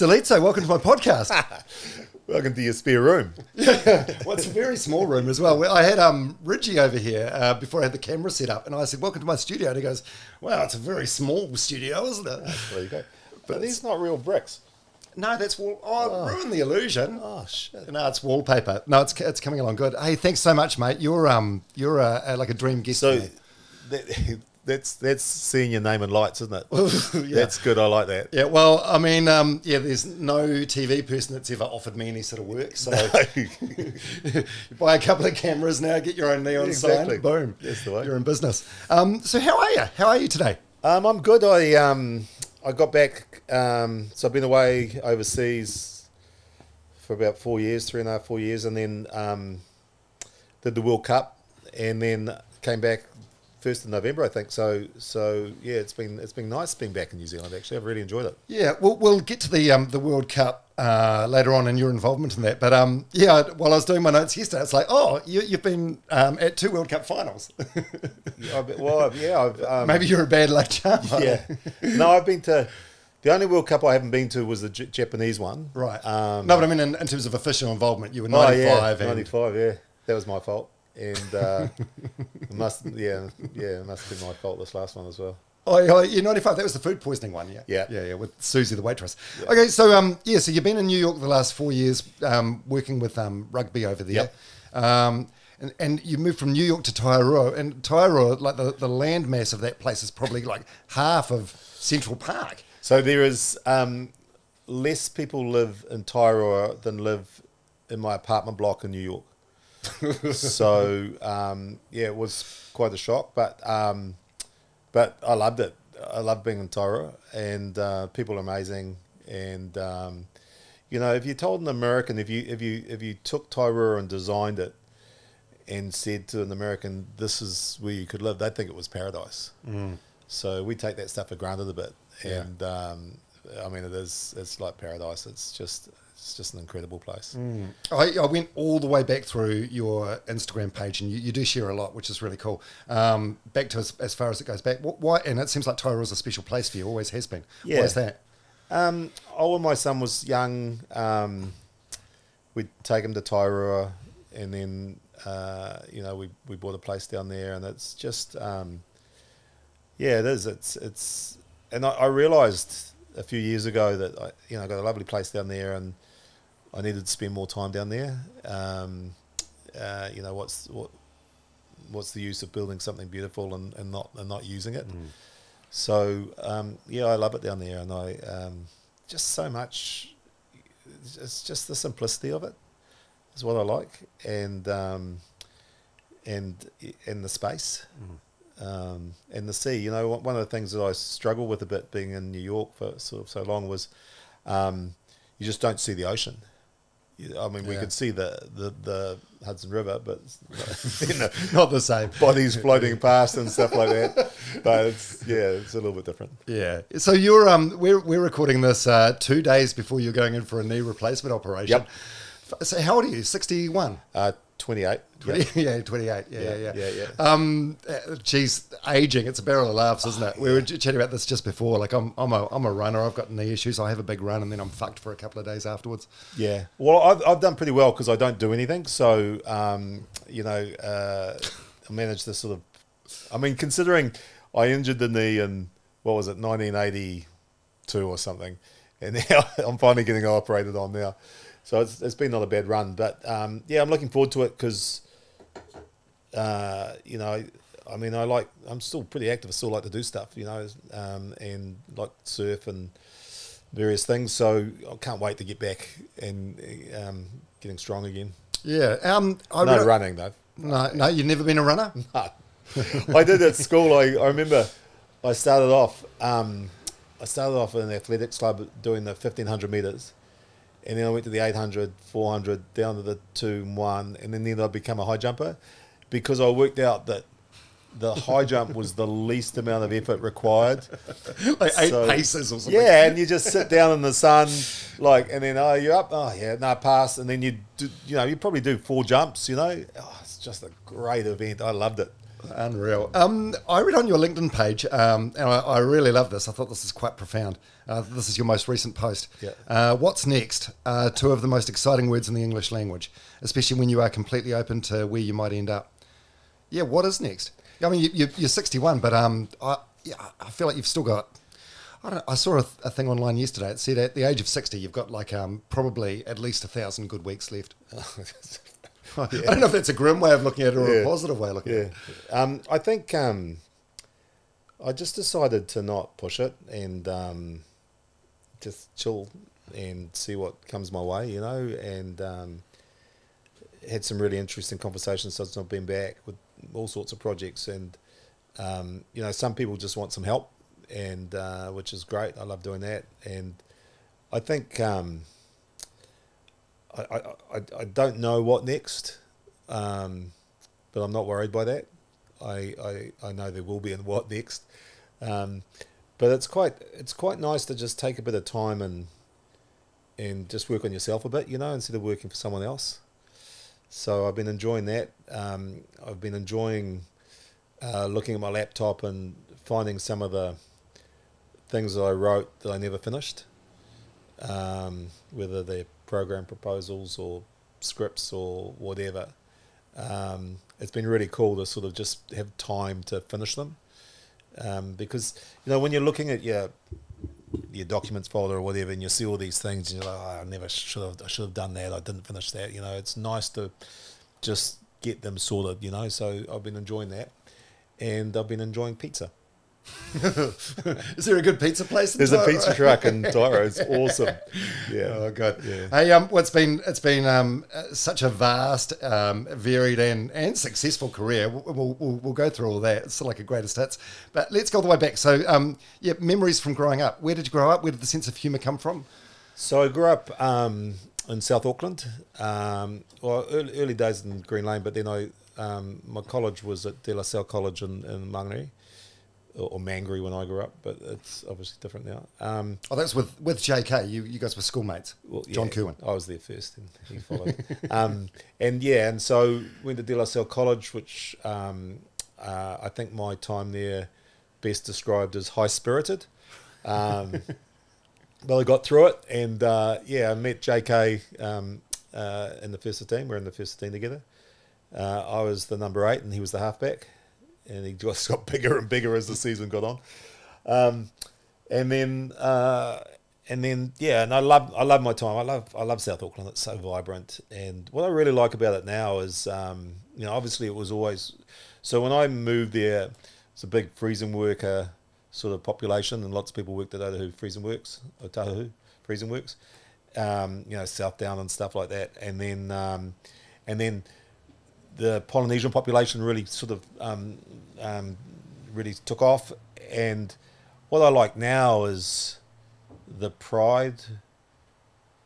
Salizzo, welcome to my podcast. Welcome to your spare room. well, it's a very small room as well. I had um, Ridgie over here uh, before I had the camera set up, and I said, "Welcome to my studio." And he goes, "Wow, it's a very small studio, isn't it?" There you go. But these not real bricks. No, that's wall. Oh, ruined the illusion. Oh shit. No, it's wallpaper. No, it's it's coming along good. Hey, thanks so much, mate. You're um you're a, a, like a dream guest. So that, that's that's seeing your name in lights, isn't it? Yeah. That's good. I like that. Yeah, well, I mean, um, yeah, there's no TV person that's ever offered me any sort of work. So you buy a couple of cameras now, get your own neon Exactly. sign, boom, That's the way. you're in business. Um, so how are you? How are you today? Um, I'm good. I um, I got back. Um, so I've been away overseas for about four years, three and a half, four years, and then um, did the World Cup, and then came back first of November, I think. So so yeah, it's been it's been nice being back in New Zealand. Actually, I've really enjoyed it. Yeah, we'll, we'll get to the um, the World Cup uh, later on and your involvement in that. But um, yeah, while I was doing my notes yesterday, it's like, oh, you, you've been um, at two World Cup finals. Yeah, been- well, I've- yeah, I've, um, Maybe you're a bad luck charm. yeah. No, I've been to. The only World Cup I haven't been to was the J- Japanese one. Right. Um, no, but I mean, in, in terms of official involvement, you were Oh 95. yeah, and, ninety five. Yeah, that was my fault, and uh, it must yeah yeah it must have been my fault this last one as well. Oh, yeah, you're 95. That was the food poisoning one, yeah. Yeah. Yeah, yeah, with Susie, the waitress. Okay, so, um, yeah, so you've been in New York the last four years um, working with um, rugby over there. Um, and, and you moved from New York to Tairua. And Tairua, like the, the land mass of that place is probably like half of Central Park. So there is um, less people live in Tairua than live in my apartment block in New York. So um, yeah, it was quite a shock, but um, but I loved it. I loved being in Tairua, and uh, people are amazing. And um, you know, if you told an American, if you if you if you took Tairua and designed it, and said to an American, "This is where you could live," they'd think it was paradise. So we take that stuff for granted a bit, Yeah. and um, I mean, it is it's like paradise. It's just it's just an incredible place. I, I went all the way back through your Instagram page, and you, you do share a lot, which is really cool. Um, back to as, as far as it goes back. Why? And it seems like Tairua is a special place for you, always has been. Why is that? Um, oh, when my son was young, um, we'd take him to Tairua, and then uh, you know we we bought a place down there, and it's just um, yeah, it is. It's it's, and I, I realised a few years ago that I you know I got a lovely place down there, and I needed to spend more time down there. Um, uh, you know what's what what's the use of building something beautiful and, and not and not using it? So um, yeah, I love it down there, and I um, just so much. It's just the simplicity of it is what I like, and um, and and the space, um, and the sea. You know, one one of the things that I struggle with a bit being in New York for sort of so long was um, you just don't see the ocean. I mean, we Yeah. could see the, the, the Hudson River, but you know, Not the same. bodies floating past and stuff like that. But it's yeah, it's a little bit different. Yeah. So you're um we're we're recording this uh, two days before you're going in for a knee replacement operation. Yep. So how old are you? Sixty one. Uh, 28. Yeah, 28. Yeah, yeah, yeah. Yeah, yeah, Um, uh, geez, aging, it's a barrel of laughs, isn't it? We were chatting about this just before. Like, I'm, I'm, a, I'm a runner. I've got knee issues. I have a big run and then I'm fucked for a couple of days afterwards. Yeah. Well, I've, I've done pretty well because I don't do anything. So, um, you know, uh, I managed to sort of, I mean, considering I injured the knee in, what was it, 1982 or something. And now I'm finally getting operated on now. So it's, it's been not a bad run. But um, yeah, I'm looking forward to it because, uh, you know, I mean, I like, I'm still pretty active. I still like to do stuff, you know, um, and like surf and various things. So I can't wait to get back and um, getting strong again. Yeah. Um, I No re- running though. No, no, you've never been a runner? I did at school. I, I remember I started off. Um, I started off in the athletics club doing the fifteen hundred meters, and then I went to the 800, 400, down to the two and one, and then, then I became a high jumper because I worked out that the high jump was the least amount of effort required. like eight So- paces or something. Yeah, and you just sit down in the sun, like, and then oh, you're up. Oh yeah, no pass, and then you do, you know, you probably do four jumps. You know, oh, it's just a great event. I loved it. Unreal. Um, I read on your LinkedIn page, um, and I, I really love this. I thought this is quite profound. Uh, this is your most recent post. Yeah. Uh, what's next? Uh, two of the most exciting words in the English language, especially when you are completely open to where you might end up. Yeah, what is next? I mean, you, you, you're 61, but um, I, yeah, I feel like you've still got. I don't. I saw a, a thing online yesterday. It said at the age of 60, you've got like um, probably at least a thousand good weeks left. I don't know if that's a grim way of looking at it or a positive way of looking at it. um, I think um, I just decided to not push it and um, just chill and see what comes my way, you know, and um, had some really interesting conversations since I've been back with all sorts of projects, and um, you know, some people just want some help, and uh, which is great. I love doing that, and I think. Um, I, I, I, don't know what next, um, but I'm not worried by that. I, I, I know there will be and what next, um, but it's quite it's quite nice to just take a bit of time and and just work on yourself a bit, you know, instead of working for someone else. So I've been enjoying that. Um, I've been enjoying uh, looking at my laptop and finding some of the things that I wrote that I never finished um, whether they're program proposals or scripts or whatever. Um, it's been really cool to sort of just have time to finish them, um, because you know when you're looking at your your documents folder or whatever, and you see all these things, and you're like, oh, I never should have, I should have done that. I didn't finish that. You know, it's nice to just get them sorted. You know, so I've been enjoying that, and I've been enjoying pizza. Is there a good pizza place? in There's a pizza truck in Tairua. It's awesome. Yeah. Oh god. Yeah. Hey, um, well, it's been it's been um, uh, such a vast, um, varied and, and successful career. We'll, we'll, we'll, we'll go through all that. It's like a greatest hits. But let's go all the way back. So, um, yeah, memories from growing up. Where did you grow up? Where did the sense of humour come from? So I grew up um, in South Auckland. Um, well, early, early days in Green Lane, but then I um, my college was at De La Salle College in, in Mangere, or, or Mangere when I grew up, but it's obviously different now. Um, Oh, that's with with JK. You you guys were schoolmates. well, John yeah, Kirwan. I was there first, and he followed. um, and yeah, and so went to De La Salle College, which um, uh, I think my time there best described as high spirited. Um, but I got through it, and uh, yeah, I met JK um, uh, in the first 15. We're in the first 15 together. Uh, I was the number eight, and he was the halfback, and he just got bigger and bigger as the season got on. Um, and then, uh, and then, yeah, and I love, I love my time. I love, I love South Auckland. It's so vibrant, and what I really like about it now is, um, you know, obviously it was always. So when I moved there, it's a big freezing worker sort of population, and lots of people worked at Otahuhu Freezing Works, Otahuhu Freezing Works, um, you know, South Down and stuff like that, and then, um, and then the Polynesian population really sort of um, um, really took off. And what I like now is the pride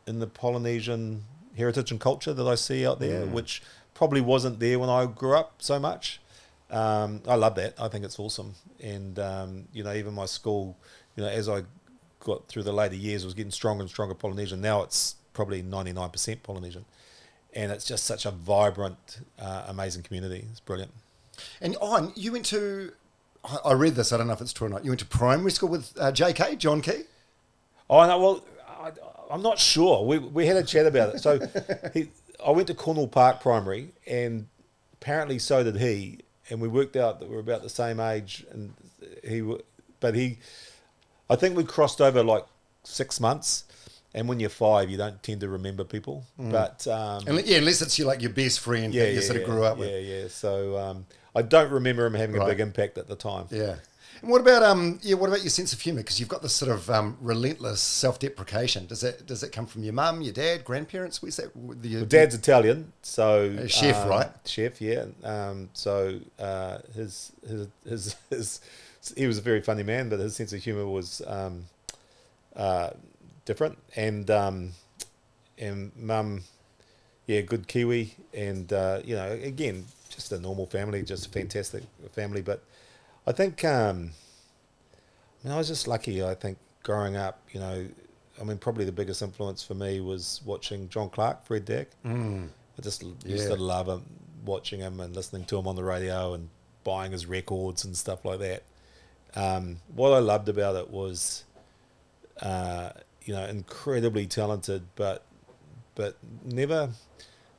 in the Polynesian heritage and culture that I see out there, which probably wasn't there when I grew up so much. Um, I love that. I think it's awesome. And um, you know, even my school, you know, as I got through the later years, was getting stronger and stronger Polynesian. Now it's probably ninety nine percent Polynesian, and it's just such a vibrant, uh, amazing community. It's brilliant. And oh, and you went to. I read this. I don't know if it's true or not. You went to primary school with uh, JK John Key. Oh no, well, I, I'm not sure. We we had a chat about it. So he, I went to Cornwall Park Primary, and apparently so did he. And we worked out that we're about the same age, and he, but he, I think we crossed over like six months. And when you're five, you don't tend to remember people. But um, And yeah, unless it's your like your best friend yeah, that you yeah, sort of grew up yeah, with. yeah. Yeah. So um, I don't remember him having a big impact at the time. Yeah. And what about um yeah, what about your sense of humour? Because you've got this sort of um, relentless self deprecation. Does that does that come from your mum, your dad, grandparents? Where's that? The, Well, Dad's Italian, so chef, um, right? Chef, yeah. Um, so uh, his, his his his he was a very funny man, but his sense of humour was um, uh, different. And um, and mum, yeah, good Kiwi, and uh, you know, again, just a normal family, just a fantastic family. But I think um, I, mean, I was just lucky. I think growing up, you know, I mean, probably the biggest influence for me was watching John Clarke, Fred Dagg. Mm. I just Yeah. used to love him, watching him and listening to him on the radio, and buying his records and stuff like that. Um, what I loved about it was, uh, you know, incredibly talented, but but never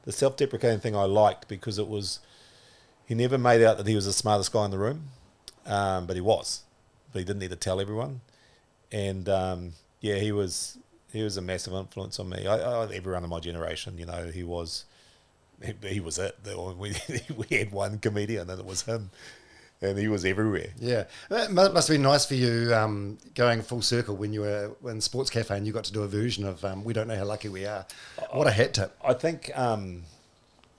the self-deprecating thing I liked because it was he never made out that he was the smartest guy in the room, um, but he was. But he didn't need to tell everyone, and um, yeah, he was he was a massive influence on me. I, I, everyone in my generation, you know, he was he, he was it. We, we had one comedian, and it was him and he was everywhere. Yeah, it must have been nice for you um, going full circle when you were in Sports Cafe and you got to do a version of um, "We Don't Know How Lucky We Are." What a hat tip! I think um,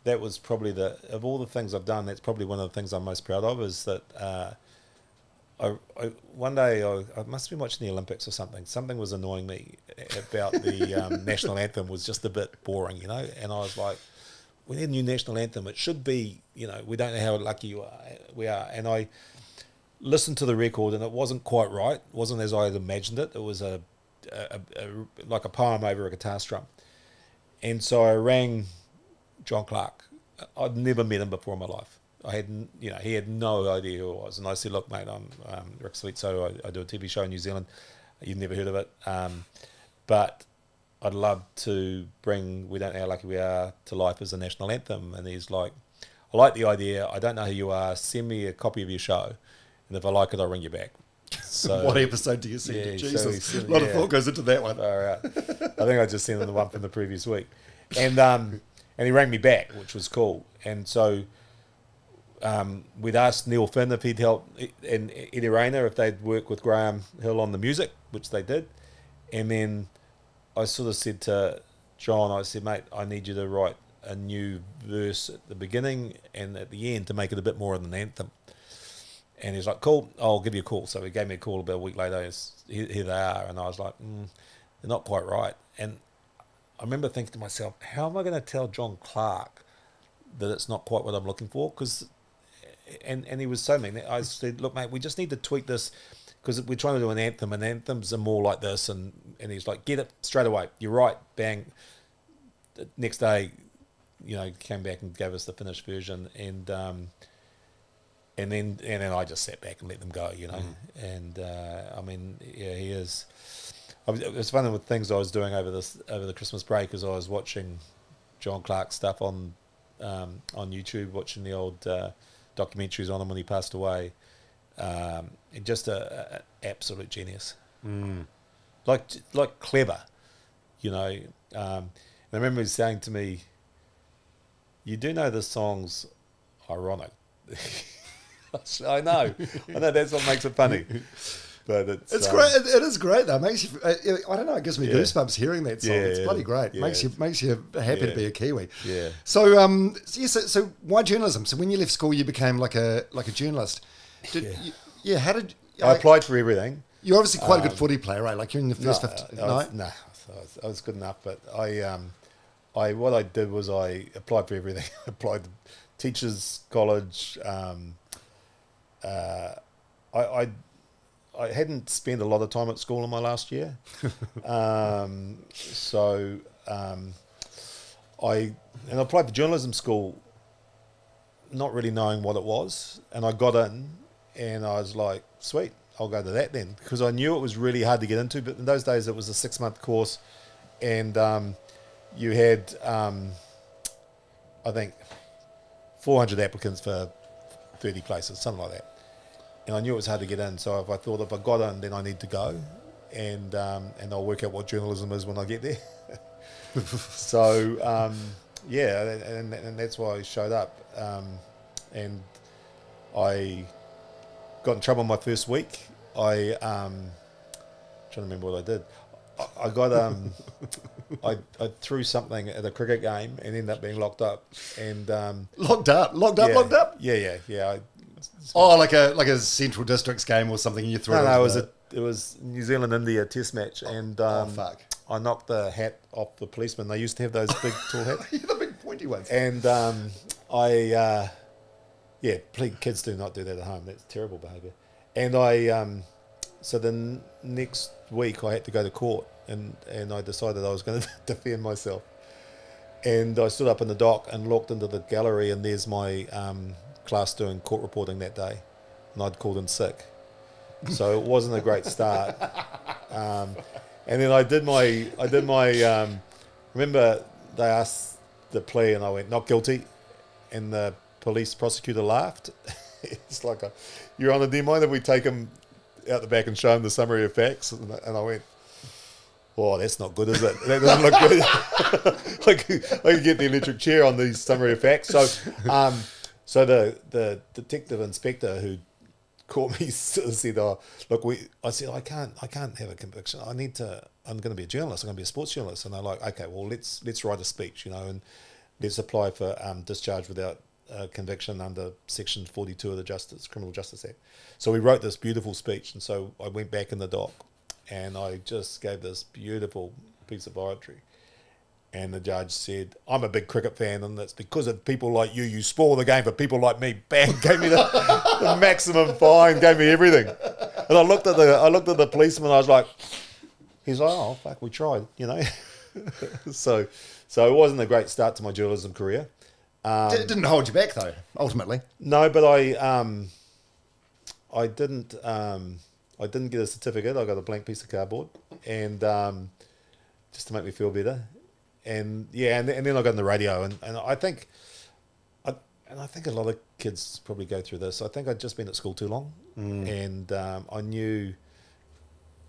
that was probably the of all the things I've done. That's probably one of the things I'm most proud of is that. Uh, I, I, one day I, I, must have been watching the Olympics or something. Something was annoying me about the um, national anthem was just a bit boring, you know. And I was like, we need a new national anthem. It should be, you know, we don't know how lucky you are, we are. And I listened to the record, and it wasn't quite right. It wasn't as I had imagined it. It was a, a, a, like a poem over a guitar strum. And so I rang John Clarke. I'd never met him before in my life. I had, you know, he had no idea who I was. And I said, look, mate, I'm um, Rick So I, I, do a TV show in New Zealand. You've never heard of it. Um, but I'd love to bring We Don't Know How Lucky We Are to life as a national anthem. And he's like, I like the idea. I don't know who you are. Send me a copy of your show. And if I like it, I'll ring you back. So, what episode do you send? Yeah, Jesus, so sent, a lot yeah. of thought goes into that one. All right. I think I just sent him the one from the previous week. And um, and he rang me back, which was cool. And so um, we'd asked Neil Finn if he'd help, and Eddie Rayner if they'd work with Graham Hill on the music, which they did. And then I sort of said to John, I said, mate, I need you to write a new verse at the beginning and at the end to make it a bit more of an anthem. And he's like, cool, I'll give you a call. So he gave me a call about a week later. Here, here they are. And I was like, mm, they're not quite right. And I remember thinking to myself, how am I going to tell John Clarke that it's not quite what I'm looking for? Because, and, and he was so mean. I said, look, mate, we just need to tweak this because we're trying to do an anthem, and anthems are more like this. And, and he's like, get it straight away. You're right. Bang. The next day, you know, came back and gave us the finished version, and um, and then and then I just sat back and let them go, you know. Mm. And uh, I mean, yeah, he is. I was, it was one of the things I was doing over this over the Christmas break, as I was watching John Clarke stuff on um, on YouTube, watching the old uh, documentaries on him when he passed away um, and just a, a absolute genius. Mm. Like like clever, you know. Um, I remember he saying to me, "You do know the song's ironic." I know, I know. That's what makes it funny. But it's, it's um, great. It, it is great though. It makes you. I don't know. It gives me yeah. goosebumps hearing that song. Yeah, it's bloody great. Yeah. Makes you makes you happy to be a Kiwi. Yeah. So um, yeah. So, so why journalism? So when you left school, you became like a like a journalist. Did, yeah. You, yeah. How did I applied for everything? You're obviously quite um, a good um, footy player, right? Like you're in the first no, 50, no? Was, no, I was, I was, good enough, but I, um, I what I did was I applied for everything. I applied to teachers college. Um, uh, I, I, I hadn't spent a lot of time at school in my last year, um, so um, I and I applied for journalism school, not really knowing what it was, and I got in and I was like, sweet, I'll go to that then because I knew it was really hard to get into. But in those days, it was a six month course, and um, you had, um, I think, 400 applicants for 30 places, something like that. And I knew it was hard to get in, so if I thought if I got in, then I need to go, and um, and I'll work out what journalism is when I get there. so um, yeah, and, and that's why I showed up, um, and I got in trouble my first week. I um, trying to remember what I did. I, I got um, I, I threw something at a cricket game and ended up being locked up. And um, locked up, locked up, yeah, locked up. Yeah, yeah, yeah. I, oh, like a like a Central Districts game or something. You threw. No, it no, it was a it was New Zealand India Test match, and oh, um, oh fuck. I knocked the hat off the policeman. They used to have those big tall hats. yeah, the big pointy ones. And um, I. Uh, yeah, please, kids do not do that at home. That's terrible behaviour. And I, um, so then next week I had to go to court, and and I decided I was going to defend myself. And I stood up in the dock and looked into the gallery, and there's my um, class doing court reporting that day, and I'd called in sick, so it wasn't a great start. Um, and then I did my I did my um, remember they asked the plea and I went not guilty, and the police prosecutor laughed. it's like a, Your Honour, do you mind if we take him out the back and show him the summary of facts? And, I went. Oh, that's not good, is it? That doesn't look good. Could, I could get the electric chair on these summary of facts. So, um, so the the detective inspector who caught me said, "Oh, look, we." I said, "I can't, I can't have a conviction. I need to. I'm going to be a journalist. I'm going to be a sports journalist." And they're like, "Okay, well, let's let's write a speech, you know, and let's apply for um, discharge without uh, conviction under Section 42 of the Justice Criminal Justice Act." So we wrote this beautiful speech, and so I went back in the dock, and I just gave this beautiful piece of oratory. And the judge said, I'm a big cricket fan, and that's because of people like you. You spoil the game for people like me. Bang, gave me the, the maximum fine, gave me everything. And I looked at the I looked at the policeman, I was like, he's like, oh, fuck, we tried, you know. so so it wasn't a great start to my journalism career. Um, it didn't hold you back though, ultimately. No, but I um, I didn't um, I didn't get a certificate. I got a blank piece of cardboard, and um, just to make me feel better and yeah, and, and then I got in the radio, and, and I think, I, and I think a lot of kids probably go through this. I think I'd just been at school too long, mm. and um, I knew.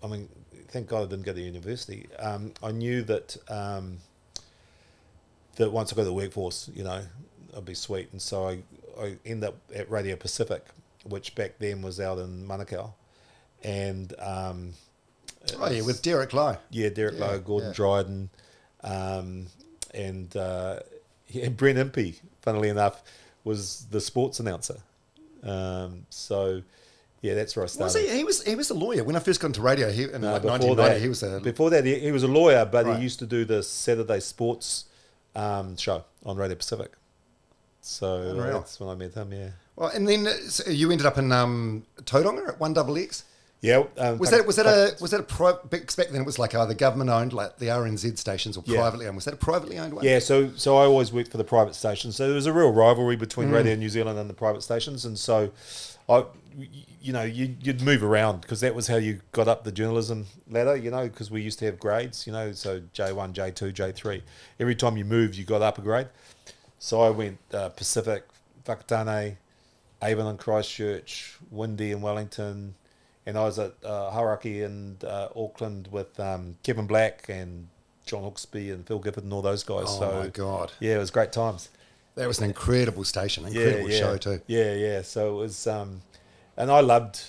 I mean, thank God I didn't go to university. Um, I knew that um, that once I got to the workforce, you know, I'd be sweet, and so I I ended up at Radio Pacific, which back then was out in Manukau, and um, oh yeah, with Derek Lowe. Yeah, Derek yeah, Lowe, Gordon yeah. Dryden. Um, and uh, yeah, Brent Impey, funnily enough, was the sports announcer. Um, so yeah, that's where I started. Was he? He was he was a lawyer when I first got into radio. He, in no, like 1990, he was a before that he, he was a lawyer, but right. he used to do the Saturday sports um, show on Radio Pacific. So that's when I met him. Yeah. Well, and then so you ended up in um, Tauranga at One Double X. Yeah. Um, was that was that a was that a pri- back then? It was like either government owned, like the RNZ stations, or yeah. privately owned. Was that a privately owned one? Yeah. So so I always worked for the private stations. So there was a real rivalry between mm. Radio New Zealand and the private stations, and so I, you know, you, would move around because that was how you got up the journalism ladder. You know, because we used to have grades. You know, so J one, J two, J three. Every time you moved, you got up a grade. So I went uh, Pacific, Whakatane, Avon and Christchurch, Windy and Wellington and I was at uh, Hauraki and uh, Auckland with um, Kevin Black and John Hawkesby and Phil Gifford and all those guys. Oh so, my god! Yeah, it was great times. That was an incredible station, incredible yeah, yeah. show too. Yeah, yeah. So it was, um, and I loved,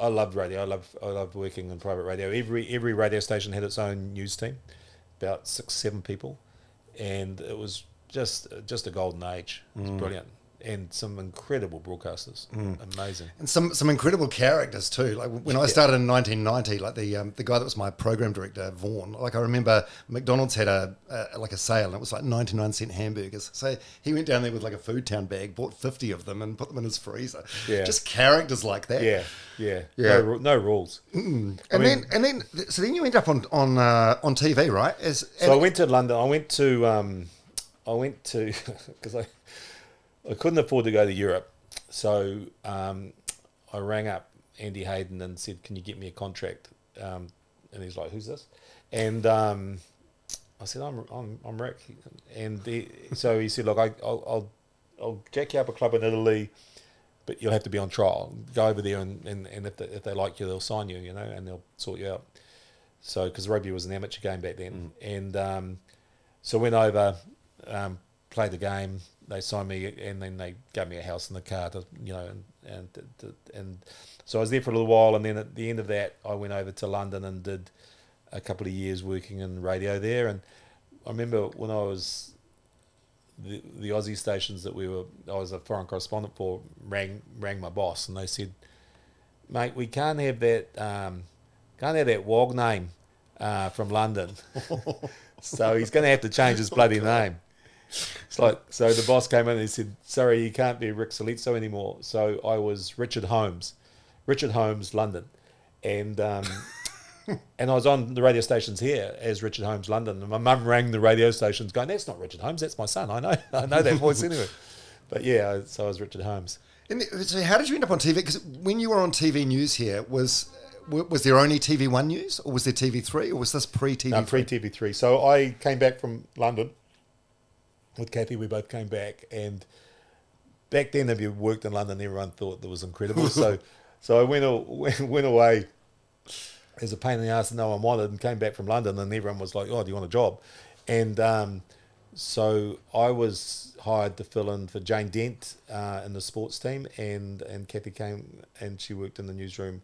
I loved radio. I love, I loved working in private radio. Every every radio station had its own news team, about six, seven people, and it was just just a golden age. It was mm. brilliant and some incredible broadcasters. Mm. Amazing. And some some incredible characters too. Like when I started in 1990, like the um, the guy that was my program director, Vaughan. Like I remember McDonald's had a, a, like a sale and it was like 99 cent hamburgers. So he went down there with like a Food Town bag, bought 50 of them, and put them in his freezer. Yeah. Just characters like that. Yeah. Yeah. Yeah. No, no rules. Mm. And mean, then and then so then you end up on on uh, on TV, right? As, so I went to London. I went to um, I went to because I I couldn't afford to go to Europe, so um, I rang up Andy Hayden and said, "Can you get me a contract?" Um, and he's like, "Who's this?" And um, I said, "I'm I'm, I'm Ric." And he, so he said, "Look, I, will I'll I'll jack you up a club in Italy." But you'll have to be on trial. Go over there, and, and, and if, they, if they like you, they'll sign you, you know, and they'll sort you out. So, because rugby was an amateur game back then, mm. and um, so went over, um, played the game, they signed me, and then they gave me a house and the car to you know, and and and so I was there for a little while, and then at the end of that, I went over to London and did a couple of years working in radio there, and I remember when I was the, the Aussie stations that we were, I was a foreign correspondent for, rang rang my boss, and they said, "Mate, we can't have that, um, can't have that WOG name uh, from London, so he's going to have to change his bloody name." It's like so the boss came in and he said, "Sorry, you can't be Ric Salizzo anymore." So I was Richard Holmes, Richard Holmes, London, and um, and I was on the radio stations here as Richard Holmes, London. And my mum rang the radio stations, going, "That's not Richard Holmes, that's my son. I know, I know that voice anyway." but yeah, so I was Richard Holmes. And so how did you end up on TV? Because when you were on TV news here, was was there only TV One news, or was there TV Three, or was this pre TV? No, pre TV three. So I came back from London with Kathy. We both came back, and back then, if you worked in London, everyone thought that was incredible. so, so I went went away as a pain in the ass that no one wanted, and came back from London, and everyone was like, "Oh, do you want a job?" And um, so I was hired to fill in for Jane Dent uh, in the sports team, and and Kathy came and she worked in the newsroom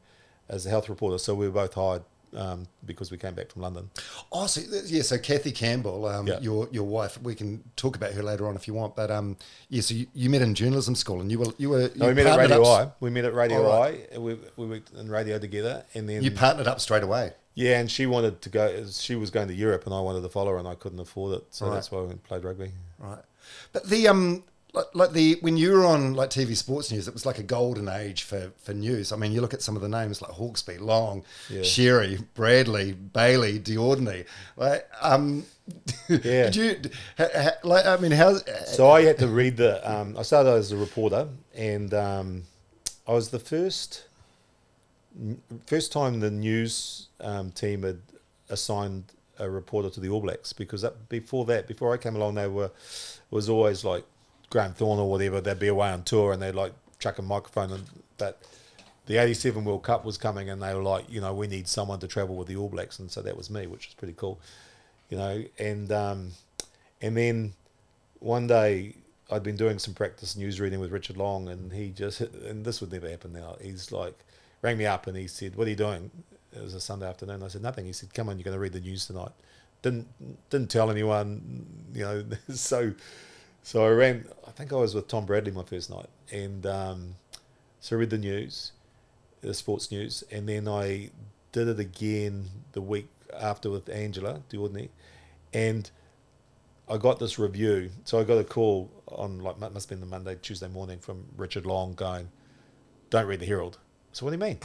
as a health reporter. So we were both hired um, because we came back from London. Oh, so yeah. So Kathy Campbell, um, Yeah. your your wife. We can talk about her later on if you want. But um, yeah. So you, you met in journalism school, and you were you were No, we met at Radio up, I. We met at Radio All I. We, we worked in radio together, and then You partnered up straight away. yeah, and she wanted to go. She was going to Europe, and I wanted to follow her, and I couldn't afford it, so Right. that's why we played rugby. Right. But the um like, like the when you were on like TV sports news, it was like a golden age for for news. I mean, you look at some of the names like Hawkesby, Long, Yeah. Sherry, Bradley, Bailey, D'Audney. Like um, Yeah. did you ha, ha, like? I mean, how? So I had to read the. Um, I started as a reporter, and um, I was the first first time the news um, team had assigned a reporter to the All Blacks because that, before that, before I came along, they were was always like Grahame Thorne or whatever. They'd be away on tour and they'd like chuck a microphone and that. The '87 World Cup was coming, and they were like, you know, we need someone to travel with the All Blacks, and so that was me, which was pretty cool, you know. And um, and then one day I'd been doing some practice news reading with Richard Long, and he just and this would never happen now. He's like rang me up and he said, "What are you doing?" It was a Sunday afternoon. I said, "Nothing." He said, "Come on, you're going to read the news tonight." Didn't didn't tell anyone, you know. So so I ran. I think I was with Tom Bradley my first night, and um, so I read the news, the sports news, and then I did it again the week after with Angela D'Audney, and I got this review. So I got a call on like must have been the Monday, Tuesday morning from Richard Long going, "Don't read the Herald." So what do you mean?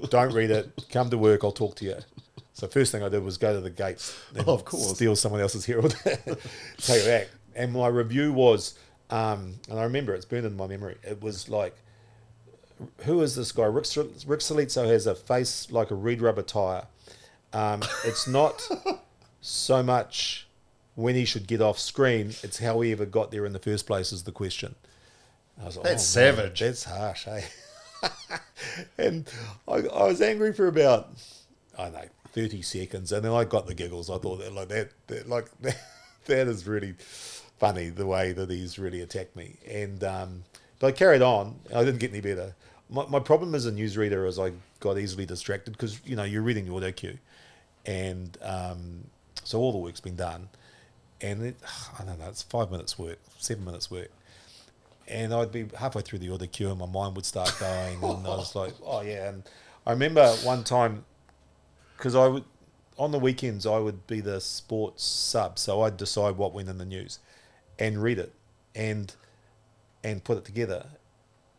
Don't read it. Come to work. I'll talk to you. So first thing I did was go to the gates. and Oh, of course. Steal someone else's Herald. Take it back. And my review was, um, and I remember it's burned in my memory. It was like, who is this guy? Rick, Rick Salizzo has a face like a reed rubber tire. Um, it's not so much when he should get off screen, it's how he ever got there in the first place is the question. Like, That's man, savage. that's harsh, eh? and I, I was angry for about, I don't know, 30 seconds. And then I got the giggles. I thought, that, like, that, that like, that, that is really funny, the way that he's really attacked me. And, um, but I carried on. I didn't get any better. My, my problem as a newsreader is I got easily distracted because, you know, you're reading the autocue. And um, so all the work's been done. And it, I don't know, it's five minutes work, seven minutes work. And I'd be halfway through the autocue and my mind would start going. and I was like, oh, yeah. And I remember one time, because I would, on the weekends, I would be the sports sub. So I'd decide what went in the news and read it and and put it together.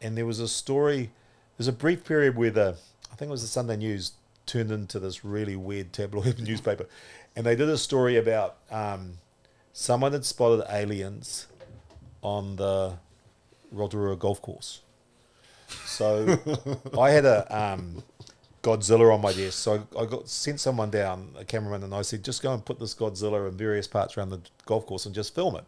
And there was a story, there's a brief period where the, I think it was the Sunday News, turned into this really weird tabloid newspaper. And they did a story about um, someone had spotted aliens on the Rotorua golf course. So I had a um, Godzilla on my desk. So I, I got sent someone down, a cameraman, and I said, just go and put this Godzilla in various parts around the golf course and just film it,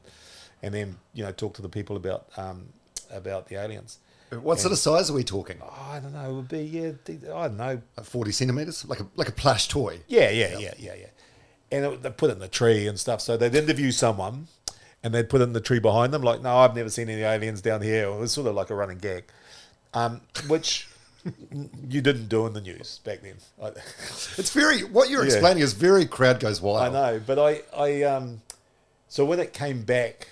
and then you know talk to the people about um, about the aliens. What sort of size are we talking? Oh, I don't know. It would be yeah. I don't know. Like Forty centimeters, like a like a plush toy. Yeah, yeah, yeah, yeah, yeah. And it, they put it in the tree and stuff. So they'd interview someone, and they'd put it in the tree behind them. Like, no, I've never seen any aliens down here. It was sort of like a running gag, um, which you didn't do in the news back then. It's very what you're Yeah. explaining is very crowd goes wild. I know, but I, I, um, so when it came back,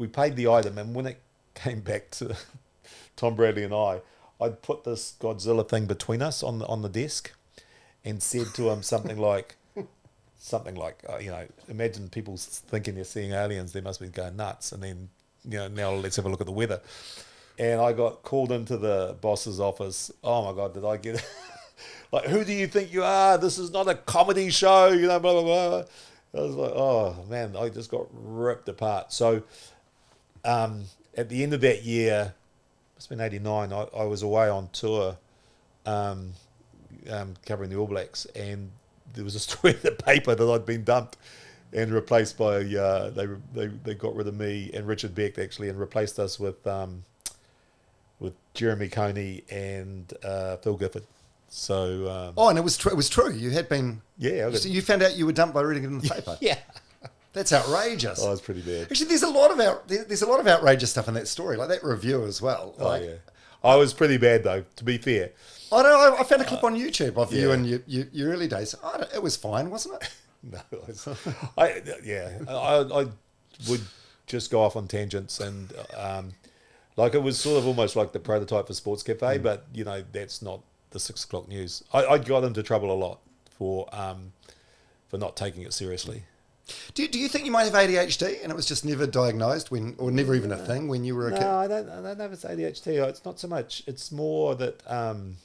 we paid the item, and when it came back to Tom Bradley and I, I'd put this Godzilla thing between us on the on the desk, and said to him something like, something like, uh, you know, imagine people thinking they're seeing aliens, they must be going nuts, and then you know now let's have a look at the weather. And I got called into the boss's office. Oh my god, did I get like who do you think you are? This is not a comedy show, you know, blah blah blah. I was like, oh man, I just got ripped apart. So um, at the end of that year, must have been '89. I, I was away on tour, um, um, covering the All Blacks, and there was a story in the paper that I'd been dumped and replaced by uh, they, they they got rid of me and Richard Becht actually and replaced us with um, with Jeremy Coney and uh, Phil Gifford. So um, Oh, and it was true. It was true. You had been. yeah, So you found out you were dumped by reading it in the paper. yeah, That's outrageous. oh, it's pretty bad. Actually, there's a lot of out, there's a lot of outrageous stuff in that story, like that review as well. Oh yeah, I was pretty bad though. To be fair, I don't know. I found a clip on YouTube of you yeah. in your, your, your early days. I don't, it was fine, wasn't it? No, I, I yeah, I, I would just go off on tangents and um, like it was sort of almost like the prototype for Sports Cafe, but you know that's not the six o'clock news. I, I got into trouble a lot for um, for not taking it seriously. Do, do you think you might have ADHD and it was just never diagnosed when, or never even a thing when you were a kid? No, I don't. I don't if it's ADHD. It's not so much. It's more that um,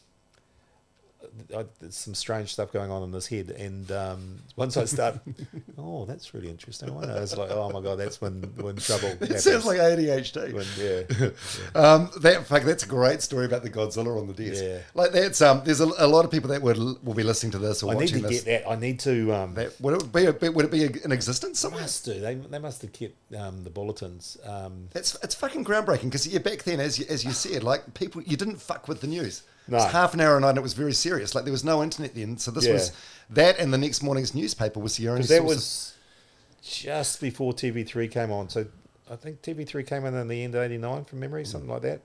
I, there's some strange stuff going on in this head, and um, once I start, oh, that's really interesting. I. It's like, oh my god, that's when when trouble. It happens. sounds like ADHD. when, yeah. Um, that fact, that's a great story about the Godzilla on the desk. Yeah. Like that's um, there's a, a lot of people that would will be listening to this or I need watching to this. get that. I need to. Um, That, would it be a, would it be in existence somewhere? must do. They, they must have kept um, the bulletins. Um, It's it's fucking groundbreaking because yeah, back then, as you, as you said, like people, you didn't fuck with the news. No. It was half an hour a night, and it was very serious. Like there was no internet then, so this Yeah. was that, and the next morning's newspaper was the only. That source of- was just before TV3 came on. So I think TV3 came in in the end of 89 from memory, something like that.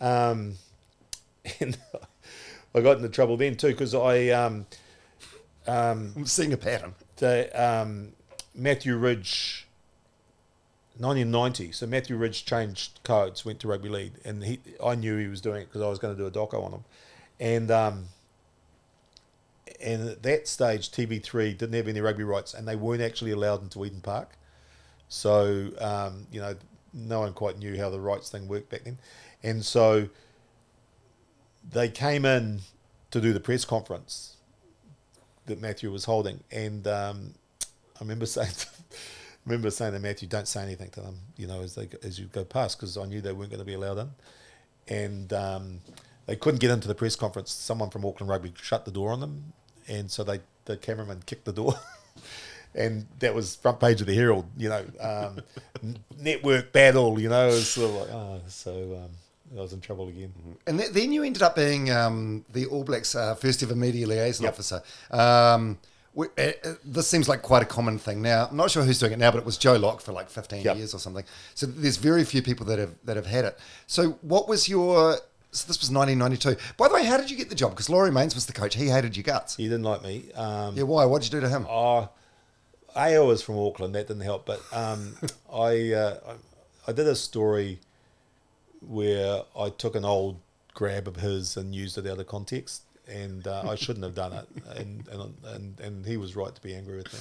Um, and I got into trouble then too because I, um, um, I'm seeing a pattern. the, um, Matthew Ridge, 1990. So Matthew Ridge changed codes, went to rugby league, and he, I knew he was doing it because I was going to do a doco on him. And, um, and at that stage, TV3 didn't have any rugby rights, and they weren't actually allowed into Eden Park. So um, you know, no one quite knew how the rights thing worked back then, and so they came in to do the press conference that Matthew was holding, and um, I remember saying, remember saying to Matthew, "Don't say anything to them," you know, as they as you go past, because I knew they weren't going to be allowed in, and um, they couldn't get into the press conference. Someone from Auckland Rugby shut the door on them, and so they the cameraman kicked the door. And that was front page of the Herald, you know, um, n- network battle, you know. It sort of like, oh, so um, I was in trouble again. And th- then you ended up being um, the All Blacks' uh, first ever media liaison Yep. officer. We, uh, uh, this seems like quite a common thing now. I'm not sure who's doing it now, but it was Joe Locke for like 15 Yep. years or something. So there's very few people that have that have had it. So what was your? So this was 1992. By the way, how did you get the job? Because Laurie Mains was the coach. He hated your guts. He didn't like me. Um, Yeah, why? What'd you do to him? Oh, I was from Auckland. That didn't help. But um, I, uh, I I did a story where I took an old grab of his and used it out of context, and uh, I shouldn't have done it. And, and and and he was right to be angry with me.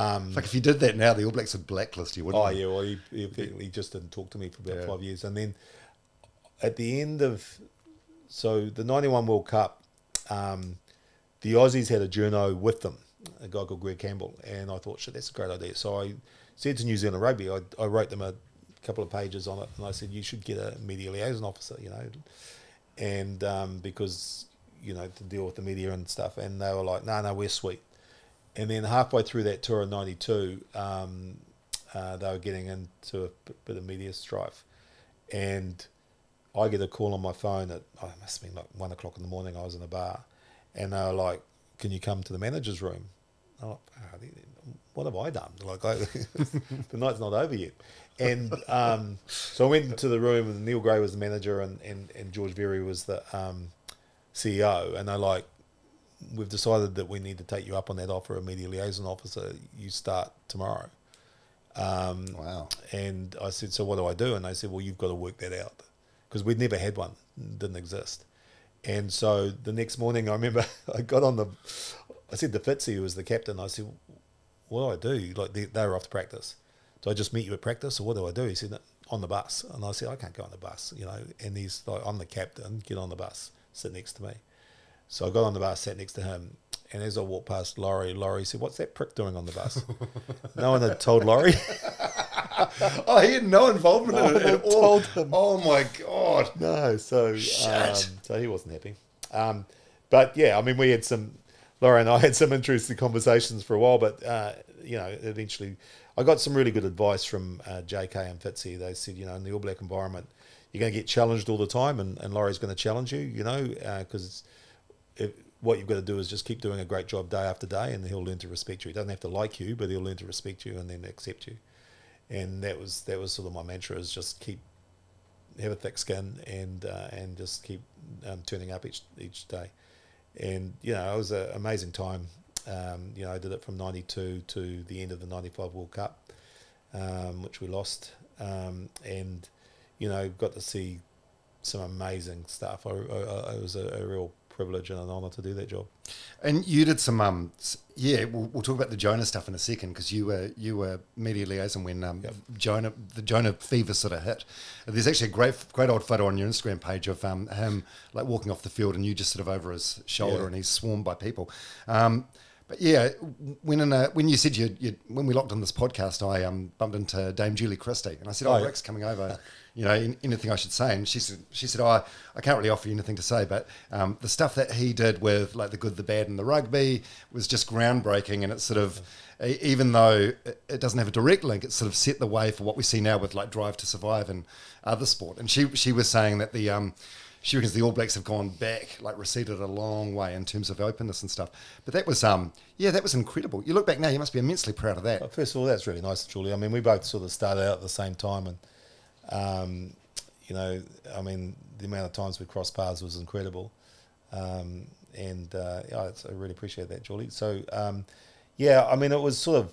Um, Like if you did that now, the All Blacks would blacklist you, wouldn't Oh they? yeah, well he, he, he just didn't talk to me for about Yeah. five years, and then at the end of so the '91 World Cup, um, the Aussies had a journo with them, a guy called Greg Campbell, and I thought, shit, that's a great idea. So I said to New Zealand Rugby, I, I wrote them a couple of pages on it, and I said you should get a media liaison officer, you know, and um, because you know to deal with the media and stuff, and they were like, no, no, we're sweet. And then halfway through that tour in '92, um, uh, they were getting into a bit- of media strife, and I get a call on my phone at oh, it must have been like one o'clock in the morning. I was in a bar, and they were like, "Can you come to the manager's room?" I'm like, "Ah, "What have I done? Like, I, the night's not over yet." And um, so I went into the room, and Neil Gray was the manager, and and, and George Verry was the um, CEO, and they're like, "We've decided that we need to take you up on that offer, a media liaison officer. You start tomorrow." Um, Wow. and I said, "So what do I do?" And they said, "Well, you've got to work that out because we'd never had one, didn't exist." And so the next morning, I remember I got on the, I said to Fitzy, who was the captain, I said, "What do I do?" Like they, they were off to practice. Do I just meet you at practice, or what do I do? He said, "On the bus." And I said, "I can't go on the bus, you know." And he's like, "I'm the captain. Get on the bus. Sit next to me." So I got on the bus, sat next to him, and as I walked past Laurie, Laurie said, "What's that prick doing on the bus?" no one had told Laurie. oh, he had no involvement in it at all. him. Oh my god. No, so um, so he wasn't happy. Um, but yeah, I mean, we had some. Laurie and I had some interesting conversations for a while, but uh, you know, eventually, I got some really good advice from uh, J.K. and Fitzy. They said, you know, in the All Black environment, you're going to get challenged all the time, and, and Laurie's going to challenge you, you know, because what you've got to do is just keep doing a great job day after day, and he'll learn to respect you. He doesn't have to like you, but he'll learn to respect you and then accept you. And that was that was sort of my mantra: is just keep have a thick skin and uh, and just keep um, turning up each each day. And you know, it was an amazing time. Um, you know, I did it from '92 to the end of the '95 World Cup, um, which we lost, um, and you know, got to see some amazing stuff. I, I, it was a, a real privilege and an honour to do that job. And you did some, um, yeah. We'll, we'll talk about the Jonah stuff in a second because you were you were media liaison when um, Yep. Jonah the Jonah fever sort of hit. There's actually a great great old photo on your Instagram page of um, him like walking off the field and you just sort of over his shoulder Yeah. and he's swarmed by people. Um, but yeah, when in a, when you said you when we locked on this podcast, I um, bumped into Dame Julie Christie and I said, "Oh, Oh. Ric's coming over." You know, in, anything I should say? And she said, "She said, oh, I, I can't really offer you anything to say, but um, the stuff that he did with like the good, the bad, and the rugby was just groundbreaking, and it's sort of." Even though it it doesn't have a direct link, it sort of set the way for what we see now with like Drive to Survive and other sport. And she she was saying that the um, she reckons the All Blacks have gone back, like receded a long way in terms of openness and stuff. But that was, um, yeah, that was incredible. You look back now, you must be immensely proud of that. Well, first of all, that's really nice, Julie. I mean, we both sort of started out at the same time, and um, you know, I mean, the amount of times we crossed paths was incredible, um, and uh, yeah, I really appreciate that, Julie. So, um, yeah, I mean, it was sort of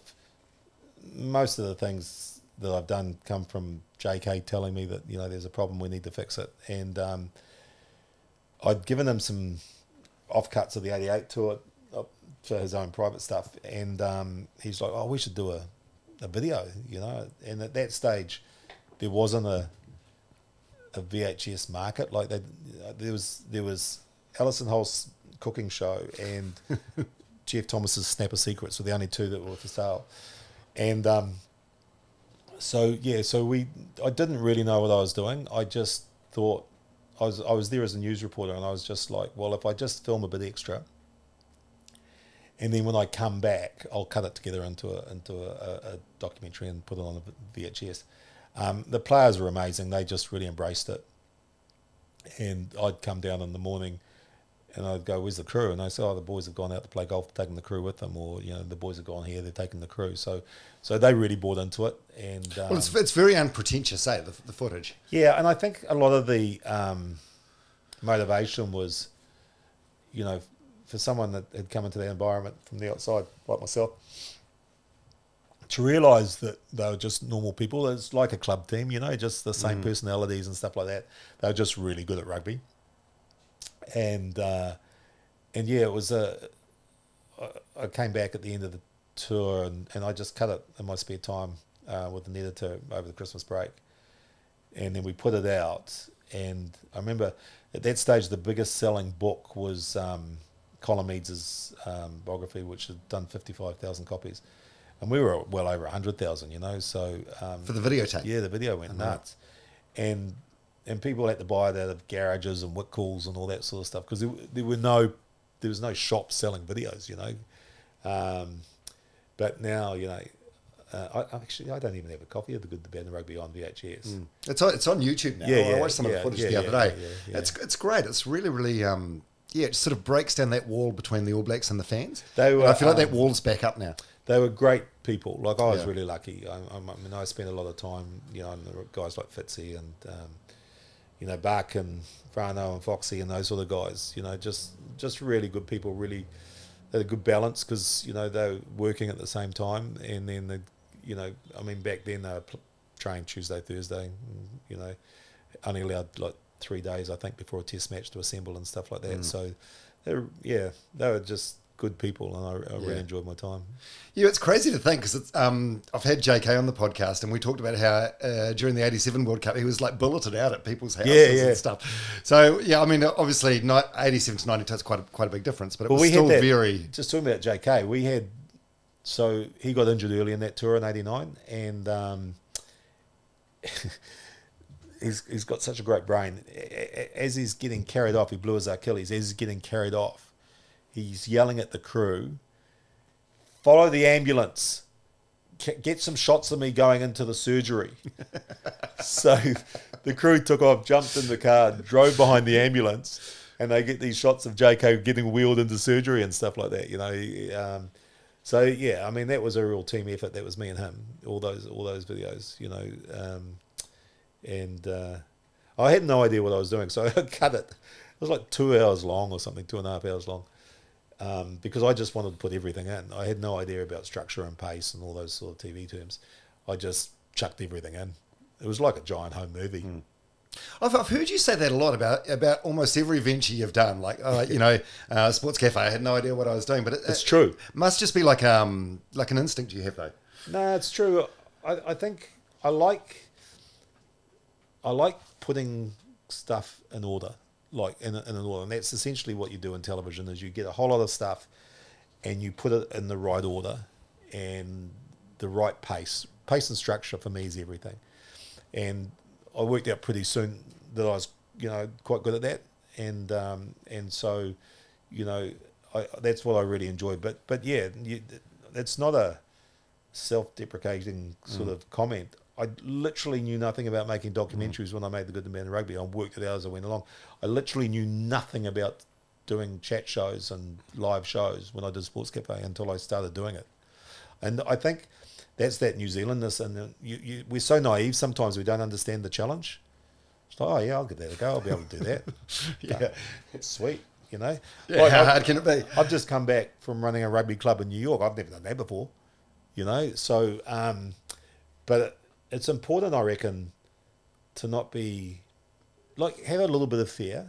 most of the things that I've done come from JK telling me that you know there's a problem, we need to fix it, and um, I'd given him some offcuts of the '88 tour for his own private stuff, and um, he's like, "Oh, we should do a, a video," you know. And at that stage, there wasn't a a VHS market like they, there was there was Alison Holst's cooking show and Geoff Thomas's Snapper Secrets were the only two that were for sale, and um, so yeah, so we I didn't really know what I was doing. I just thought I was I was there as a news reporter, and I was just like, well, if I just film a bit extra, and then when I come back, I'll cut it together into a into a, a, a documentary and put it on a VHS. Um, the players were amazing; they just really embraced it. And I'd come down in the morning, and I'd go, "Where's the crew?" And I said, "Oh, the boys have gone out to play golf, taking the crew with them, or you know, the boys have gone here, they're taking the crew." So, so they really bought into it, and um, Well, it's, it's very unpretentious, eh, the, the footage. yeah, and I think a lot of the um, motivation was, you know, for someone that had come into the environment from the outside, like myself, to realise that they were just normal people. It's like a club team, you know, just the same personalities and stuff like that. They were just really good at rugby, and uh, and yeah, it was a. I came back at the end of the tour, and, and I just cut it in my spare time uh, with an editor over the Christmas break and then we put it out. And I remember at that stage, the biggest selling book was um, Colin Meads' um, biography, which had done 55,000 copies. And we were well over 100,000, you know. So, um, For the videotape. yeah, the video went nuts. And and people had to buy it out of garages and Whitcoulls and all that sort of stuff because there, there were no there was no shop selling videos, you know. Um, but now, you know, uh, I actually I don't even have a copy of the Good, the Bad, and the Rugby on VHS. It's on, it's on YouTube now. Yeah, I watched some of the footage yeah, the other yeah, day. yeah, yeah. It's it's great. It's really really um yeah, it sort of breaks down that wall between the All Blacks and the fans. They And I feel like that um, wall's back up now. They were great people. Like I was Yeah. really lucky. I, I, mean, I spent a lot of time, you know, and the guys like Fitzy and um, you know Buck and Frano and Foxy and those sort of guys. You know, just just really good people. Really, they had a good balance because you know they were working at the same time, and then the, you know, I mean, back then they were trained Tuesday, Thursday. And, you know, only allowed like three days, I think, before a test match to assemble and stuff like that. So, they were, yeah, they were just good people, and I, I really Yeah. enjoyed my time. Yeah, it's crazy to think because it's. Um, I've had JK on the podcast, and we talked about how uh, during the '87 World Cup he was like bulleted out at people's houses Yeah, yeah. and stuff. So yeah, I mean, obviously, '87 to '92 is quite a, quite a big difference, but it Well, was we still that, very. Just talking about JK, we had so he got injured early in that tour in '89, and um, he's he's got such a great brain. As he's getting carried off, he blew his Achilles. As he's getting carried off, he's yelling at the crew, "Follow the ambulance! Get some shots of me going into the surgery." so the crew took off, jumped in the car, drove behind the ambulance, and they get these shots of JK getting wheeled into surgery and stuff like that. You know. Um, so yeah, I mean that was a real team effort. That was me and him. All those all those videos, you know. Um, and uh, I had no idea what I was doing, so I cut it. It was like two hours long or something, two and a half hours long, um, because I just wanted to put everything in. I had no idea about structure and pace and all those sort of TV terms. I just chucked everything in. It was like a giant home movie. I've, I've heard you say that a lot about about almost every venture you've done. Like, uh, you know, uh, Sports Cafe. I had no idea what I was doing, but it, It's it true. Must just be like um like an instinct you have though. No, it's true. I, I think I like I like putting stuff in order, like in, in an order, and that's essentially what you do in television. Is you get a whole lot of stuff, and you put it in the right order, and the right pace. Pace and structure for me is everything, and I worked out pretty soon that I was, you know, quite good at that, and um, and so, you know, I, that's what I really enjoy. But but yeah, you, it's not a self-deprecating sort of comment. I literally knew nothing about making documentaries when I made the Good, the Bad, and Rugby. I worked it out as I went along. I literally knew nothing about doing chat shows and live shows when I did Sports Cafe until I started doing it. And I think that's that New Zealandness, and you, you, we're so naive sometimes we don't understand the challenge. It's like, oh yeah, I'll give that a go. I'll be able to do that. Yeah. it's sweet, you know. Yeah, Like, how I've- hard can it be? I've just come back from running a rugby club in New York. I've never done that before, you know. So, um, but it's important, I reckon, to not be like have a little bit of fear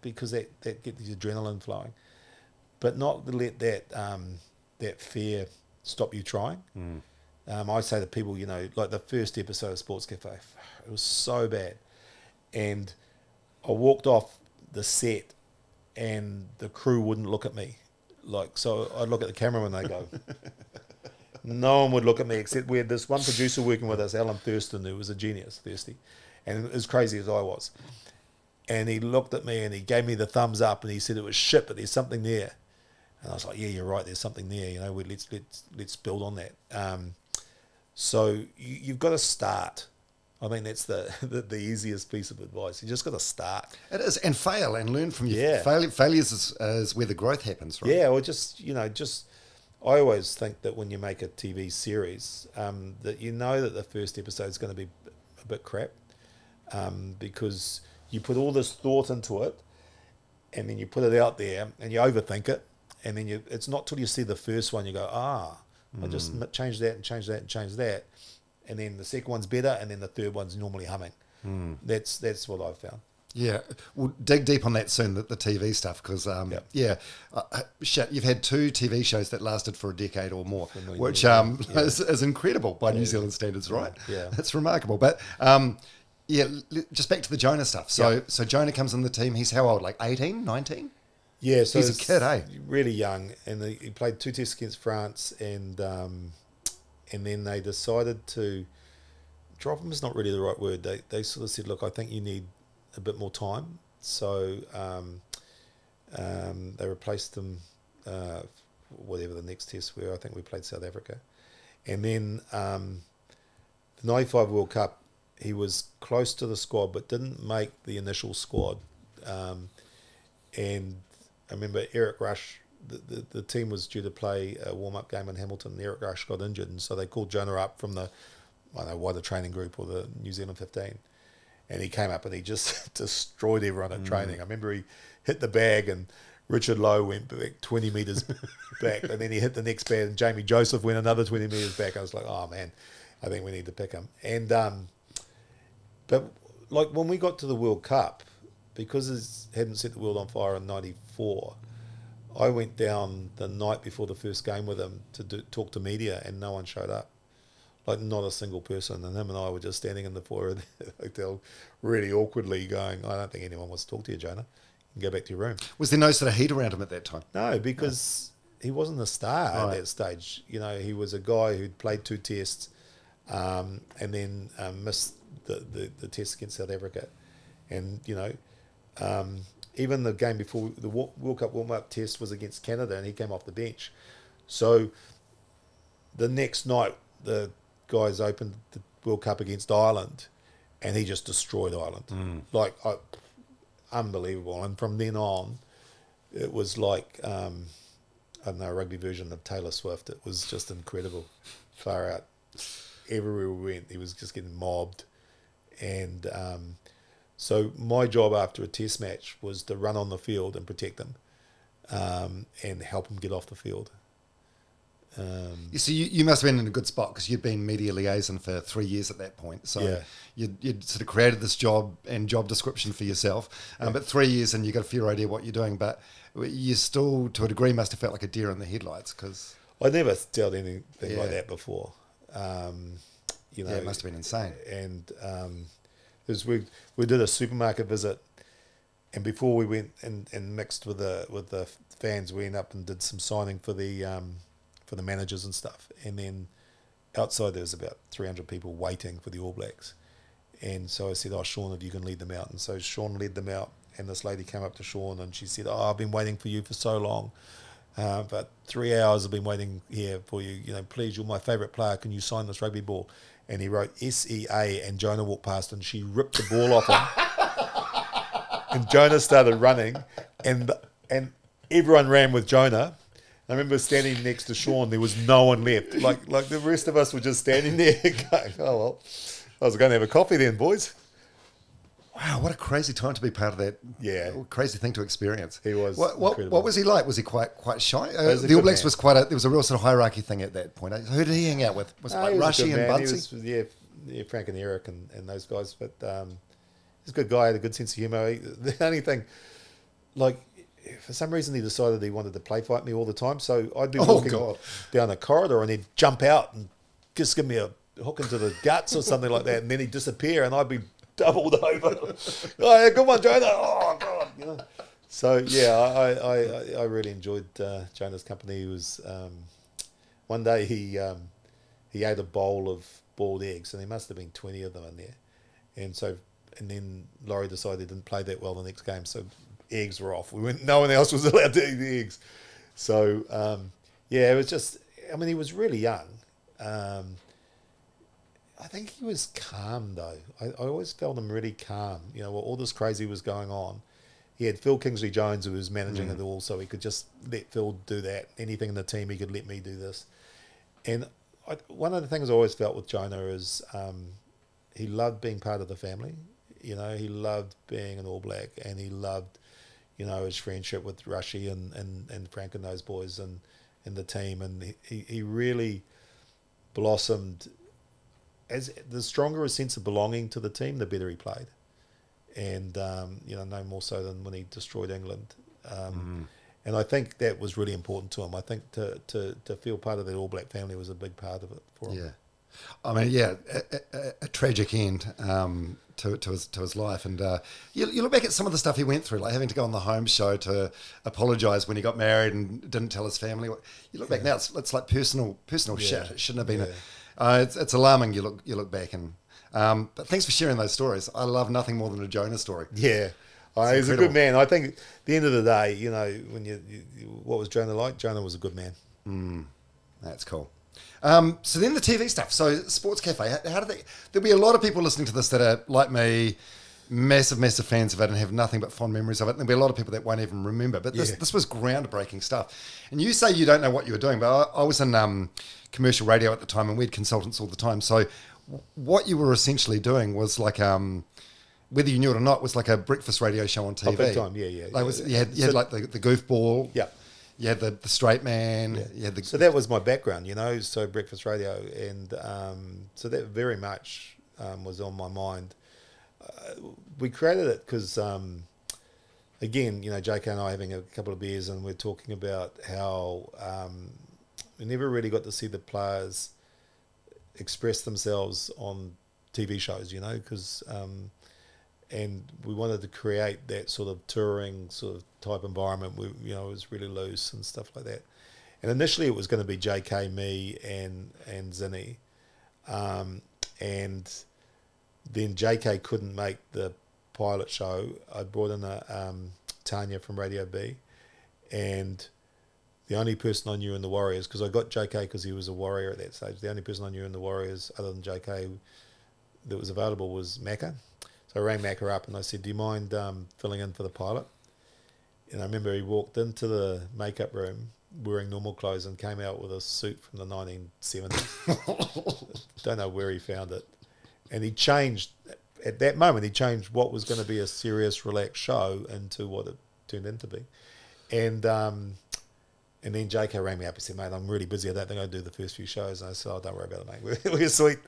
because that that gets the adrenaline flowing, but not let that um, that fear stop you trying. Um, I say to people, you know, like the first episode of Sports Cafe, it was so bad, and I walked off the set, and the crew wouldn't look at me, like so. I'd look at the camera when they go. no one would look at me except we had this one producer working with us, Alan Thurston, who was a genius, thirsty, and as crazy as I was. And he looked at me and he gave me the thumbs up and he said it was shit, but there's something there. And I was like, yeah, you're right. There's something there. You know, we, let's let's let's build on that. Um, so you, you've got to start. I mean, that's the, the the easiest piece of advice. You just got to start. It is, and fail and learn from your Yeah. fail, failures. Is, is where the growth happens, right? Yeah, or just you know, just I always think that when you make a TV series, um, that you know that the first episode is going to be a bit crap, um, because you put all this thought into it, and then you put it out there, and you overthink it, and then you it's not till you see the first one you go ah, I just change that and change that and change that, and then the second one's better, and then the third one's normally humming. That's that's what I've found. Yeah, we'll dig deep on that soon, the, the TV stuff, because um, Yep. yeah, uh, shit, you've had two TV shows that lasted for a decade or more, which um, is, is incredible by New Zealand standards, right? Yeah. that's remarkable. But um, yeah, just back to the Jonah stuff. So, Yep. so Jonah comes in the team. He's how old? Like 18, 19? Yeah, so He's a kid, eh? Really young, and he he played two tests against France, and um, and then they decided to drop him. Is not really the right word. They they sort of said, look, I think you need a bit more time. So um, um, they replaced them, uh, whatever the next tests were. I think we played South Africa, and then um, the '95 World Cup. He was close to the squad, but didn't make the initial squad. Um, and I remember Eric Rush, the, the, the team was due to play a warm up game in Hamilton. Eric Rush got injured, and so they called Jonah up from the, I don't know, why the training group or the New Zealand 15. And he came up and he just destroyed everyone at training. I remember he hit the bag and Richard Loe went back 20 metres back, and then he hit the next bag, and Jamie Joseph went another 20 metres back. I was like, oh man, I think we need to pick him. And, um, but like when we got to the World Cup, because it hadn't set the world on fire in '94, I went down the night before the first game with him to do, talk to media, and no one showed up. Like not a single person, and him and I were just standing in the foyer of the hotel, really awkwardly going, "I don't think anyone wants to talk to you, Jonah. You can go back to your room." Was there no sort of heat around him at that time? No, because he wasn't a star Right. at that stage. You know, he was a guy who'd played two tests um, and then um, missed the, the, the test against South Africa, and you know, um, even the game before the World Cup warm up test was against Canada, and he came off the bench. So the next night, the guys opened the World Cup against Ireland, and he just destroyed Ireland, Mm. like I, unbelievable. And from then on, it was like um, I don't know a rugby version of Taylor Swift. It was just incredible, far out. Everywhere we went, he was just getting mobbed, and um, so my job after a test match was to run on the field and protect them, um, and help them get off the field. Um, You see, you, you must have been in a good spot because you'd been media liaison for three years at that point. So Yeah. you'd, you'd sort of created this job and job description for yourself. Um, But three years and you got a fair idea what you're doing. But you still, to a degree, must have felt like a deer in the headlights because I never dealt anything Yeah. like that before. Um, you know, yeah, it must have been insane. and um, there's we we did a supermarket visit, and before we went and, and mixed with the with the fans, we went up and did some signing for the um, for the managers and stuff, and then outside there was about 300 people waiting for the All Blacks, and so I said, "Oh, Sean, if you can lead them out," and so Sean led them out, and this lady came up to Sean and she said, "Oh, I've been waiting for you for so long." Uh, but three hours I've been waiting here for you. You know, please, you're my favourite player. Can you sign this rugby ball? And he wrote S E A, and Jonah walked past and she ripped the ball off him. and Jonah started running, and and everyone ran with Jonah. I remember standing next to Sean. There was no one left. Like like the rest of us were just standing there, going, "Oh well, I was going to have a coffee then, boys." Wow, what a crazy time to be part of that. Yeah. crazy thing to experience. He was What, what, what was he like? Was he quite quite shy? Uh, was the All Blacks man. was quite a. There was a real sort of hierarchy thing at that point. Who did he hang out with? Was it like he was a Rushy and man. Was- yeah, yeah, Frank and Eric and, and those guys. But um, he's a good guy, had a good sense of humour. The only thing, like, for some reason, he decided he wanted to play fight me all the time. So I'd be Oh, walking God. down the corridor and he'd jump out and just give me a hook into the guts or something like that. And then he'd disappear and I'd be doubled over. oh, yeah, good one, Jonah. Oh, God. You know. So, yeah, I, I, I, I really enjoyed uh, Jonah's company. He was, um, one day he, um, he ate a bowl of boiled eggs, and there must have been twenty of them in there. And so, and then Laurie decided he didn't play that well the next game, so eggs were off. We went. No one else was allowed to eat the eggs. So um, yeah, it was just. I mean, he was really young. Um, I think he was calm though. I, I always felt him really calm. You know, while all this crazy was going on. He had Phil Kingsley Jones who was managing it all, so he could just let Phil do that. Anything in the team, he could let me do this. And I, one of the things I always felt with Jonah is um, he loved being part of the family. You know, he loved being an All Black, and he loved, you know, his friendship with Rushy and, and, and Frank and those boys and, and the team. And he- he, really blossomed as the stronger a sense of belonging to the team, the better he played. And, um, you know, no more so than when he destroyed England. Um, And I think that was really important to him. I think to, to, to feel part of the All Black family was a big part of it for him. Yeah, I mean, yeah, a, a, a tragic end um, to, to his to his life, and uh, you, you look back at some of the stuff he went through, like having to go on the Holmes show to apologise when he got married and didn't tell his family. You look back now, it's, it's like personal personal Yeah. shit. It shouldn't have been. Yeah. A, uh, it's, it's alarming. You look you look back and. Um, but thanks for sharing those stories. I love nothing more than a Jonah story. Yeah. He's a good man. I think at the end of the day, you know, when you, you, you what was Jonah like? Jonah was a good man. That's cool. Um, so then the TV stuff. So Sports Cafe. How, how do they? There'll be a lot of people listening to this that are like me, massive, massive fans of it and have nothing but fond memories of it. And there'll be a lot of people that won't even remember. But this Yeah. this was groundbreaking stuff. And you say you don't know what you were doing, but I, I was in um, commercial radio at the time, and we had consultants all the time. So what you were essentially doing was like um. Whether you knew it or not, was like a breakfast radio show on TV. Oh, big time, yeah, yeah, Like yeah. was, you had, you had like the, the goofball. Yeah. Had the, the straight man. Yeah. had the So that was my background, you know. So breakfast radio, and um, so that very much um, was on my mind. Uh, we created it because, um, again, you know, JK and I having a couple of beers, and we're talking about how um, we never really got to see the players express themselves on TV shows, you know, because um, and we wanted to create that sort of touring sort of type environment. We, you know, it was really loose and stuff like that. And initially, it was going to be J.K., me, and and Zinny, um, and then JK couldn't make the pilot show. I brought in a um, Tanya from Radio B, and the only person I knew in the Warriors because I got JK because he was a Warrior at that stage. The only person I knew in the Warriors other than JK that was available was Macca. So I rang Macca up and I said, "Do you mind um, filling in for the pilot?" And I remember he walked into the makeup room wearing normal clothes and came out with a suit from the 1970s. Don't know where he found it. And he changed, at that moment, he changed what was going to be a serious, relaxed show into what it turned into be. And um, and then JK rang me up and said, mate, I'm really busy. I don't think I'll do the first few shows. And I said, oh, don't worry about it, mate. We're, we're sweet.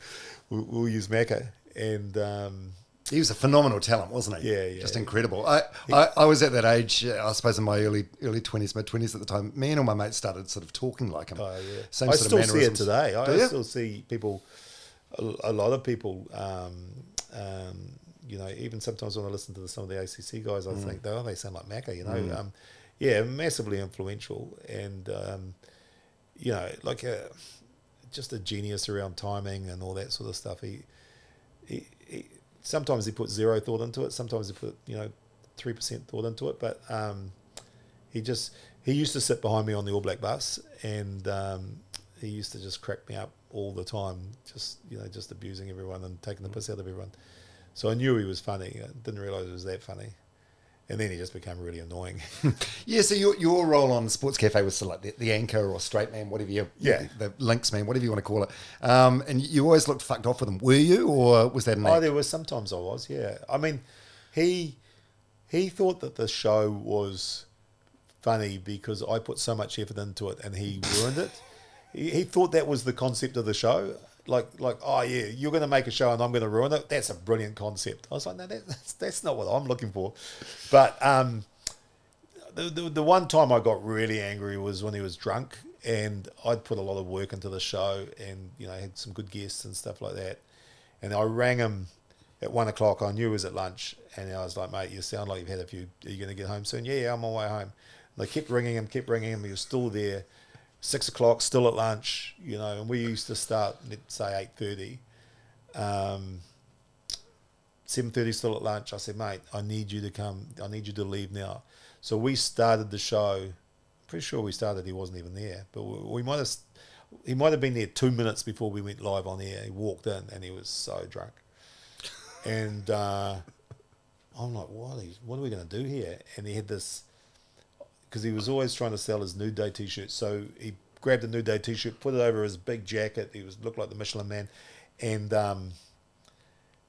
We'll, we'll use Macca. And um, He was a phenomenal talent, wasn't he? Yeah, yeah, Just incredible. I, I, I was at that age, uh, I suppose, in my early early twenties, mid twenties at the time. Me and all my mates started sort of talking like him. Oh yeah, Same I sort still of see it today. I still see people, a, a lot of people. Um, um, you know, even sometimes when I listen to the, some of the ACC guys, I Mm. think, oh, they sound like Macca. You know, um, yeah, massively influential, and um, you know, like a just a genius around timing and all that sort of stuff. He, he sometimes he put zero thought into it. Sometimes he put you know three percent thought into it, but um, he just he used to sit behind me on the All Black bus, and um, he used to just crack me up all the time, just you know, just abusing everyone and taking the piss out of everyone. So I knew he was funny. I didn't realize it was that funny, and then he just became really annoying. Yeah, so your, your role on Sports Cafe was sort of like the, the anchor or straight man, whatever you, Yeah. the, links man, whatever you want to call it. Um, and you always looked fucked off with him. Were you, or was that an oh, there was sometimes I was, yeah. I mean, he he thought that the show was funny because I put so much effort into it, and he ruined it. He, he thought that was the concept of the show. Like, like, oh yeah, you're going to make a show and I'm going to ruin it. That's a brilliant concept. I was like, no, that, that's that's not what I'm looking for. But um, the, the the one time I got really angry was when he was drunk, and I'd put a lot of work into the show, and you know had some good guests and stuff like that. And I rang him at one o'clock. I knew he was at lunch, and I was like, "Mate, you sound like you've had a few. Are you going to get home soon?" Yeah, yeah, I'm on my way home. And I kept ringing him, kept ringing him. He was still there. Six o'clock, still at lunch. You know, and we used to start, let's say, eight thirty. Um, seven thirty, still at lunch. I said, "Mate, I need you to come. I need you to leave now." So we started the show. Pretty sure we started. He wasn't even there, but we, we might have. He might have been there two minutes before we went live on air. He walked in and he was so drunk, and uh, I'm like, "What? Are, what are we going to do here?" And he had this because he was always trying to sell his Nude Day T-shirt. So he grabbed a Nude Day T-shirt, put it over his big jacket. He was looked like the Michelin Man, and um,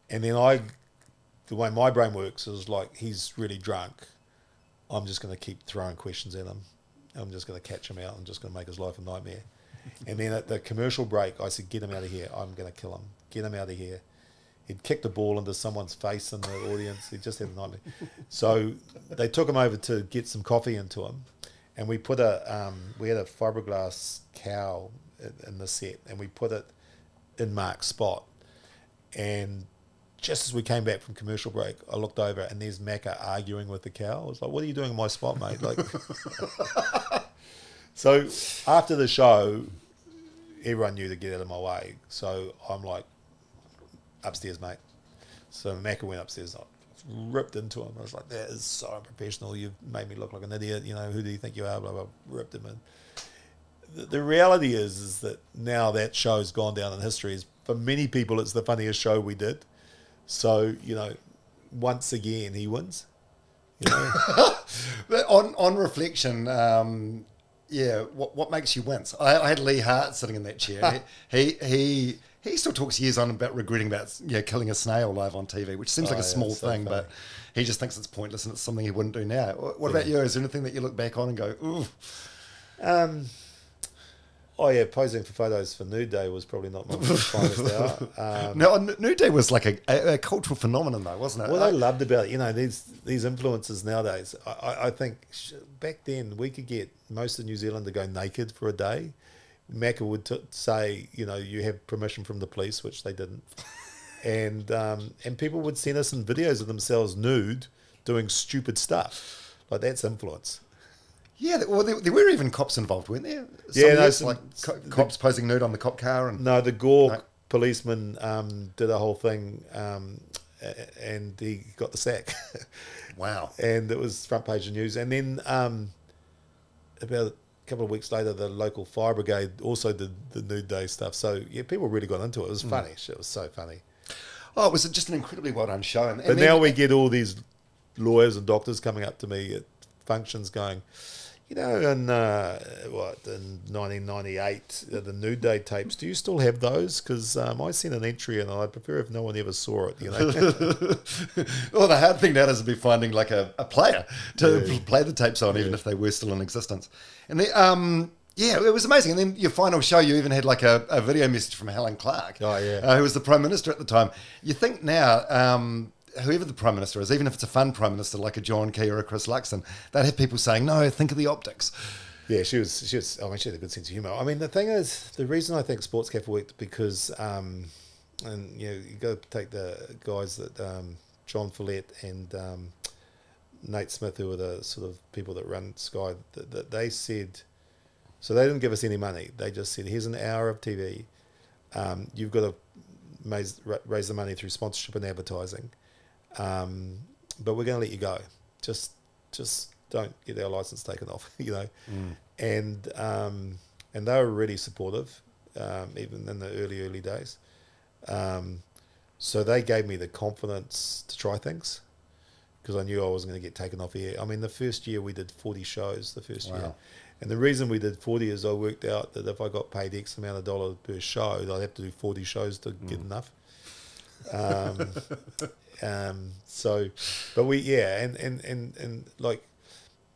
and then I, the way my brain works is like he's really drunk. I'm just going to keep throwing questions at him. I'm just going to catch him out. I'm just going to make his life a nightmare. and then at the commercial break, I said, "Get him out of here. I'm going to kill him. Get him out of here." He'd kicked a ball into someone's face in the audience. He just had a nightmare. So they took him over to get some coffee into him, and we put a um, we had a fiberglass cow in- the set, and we put it in Marc's spot. And just as we came back from commercial break, I looked over and there's Macca arguing with the cow. I was like, "What are you doing in my spot, mate?" Like, so after the show, everyone knew to get out of my way. So I'm like, upstairs, mate. So Macca went upstairs. I ripped into him. I was like, that is so unprofessional. You've made me look like an idiot. You know, who do you think you are? Blah, blah. Ripped him in. The, the reality is, is that now that show's gone down in history. Is for many people, it's the funniest show we did. So, you know, once again, he wins. You know? But on on reflection, um, yeah, what what makes you wince? I, I had Lee Hart sitting in that chair. he he he still talks years on about regretting about you know, killing a snail live on TV, which seems Oh, like a yeah, small so thing, but he just thinks it's pointless and it's something he wouldn't do now. What, what about you? Is there anything that you look back on and go, ooh, Um, oh yeah, posing for photos for Nude Day was probably not my finest hour. Um, no, N- Nude Day was like a, a, a cultural phenomenon though, wasn't it? what I I- loved about it, you know these these influencers nowadays, I, I, I think sh- back then we could get most of New Zealand to go naked for a day. Macca would t- say, you know, you have permission from the police, which they didn't, and um, and people would send us some videos of themselves nude doing stupid stuff. Like that's influence. yeah, well, there, there were even cops involved, weren't there? Yeah, no, some- like co- cops posing nude on the cop car and No, the Gore No. policeman um, did a whole thing, um, and he got the sack. Wow. and it was front page of news. And then um, about couple of weeks later, the local fire brigade also did the nude day stuff. So yeah, people really got into it. It was mm. funny. It was so funny. Oh, it was just an incredibly well done show. And, But now we get all these lawyers and doctors coming up to me at functions going, you know, in uh, what in 1998, uh, the Nude Day tapes. Do you still have those? Because um, I seen an entry, and I'd prefer if no one ever saw it. You know, well, the hard thing now is to be finding like a, a player to play the tapes on, even if they were still in existence. And the, um, yeah, it was amazing. And then your final show, you even had like a, a video message from Helen Clark, Oh, yeah. uh, who was the prime minister at the time. You think now, um, whoever the prime minister is, even if it's a fun prime minister like a John Key or a Chris Luxon, they'd have people saying, "No, think of the optics." Yeah, she was. She was. I mean, she had a good sense of humor. I mean, the thing is, the reason I think Sports Cafe worked because, um, and you know, you got to take the guys that um, John Fellet and um, Nate Smith, who were the sort of people that run Sky, that, that they said. So they didn't give us any money. They just said, "Here's an hour of TV. Um, you've got to raise the money through sponsorship and advertising, um, but we're going to let you go. Just, just don't get our license taken off. You know." and um, and they were really supportive, um, even in the early early days. Um, so they gave me the confidence to try things because I knew I wasn't going to get taken off air. I mean, the first year we did forty shows. The first year, and the reason we did forty is I worked out that if I got paid X amount of dollars per show, I'd have to do forty shows to get enough. Um, um, so, but we yeah, and and and and like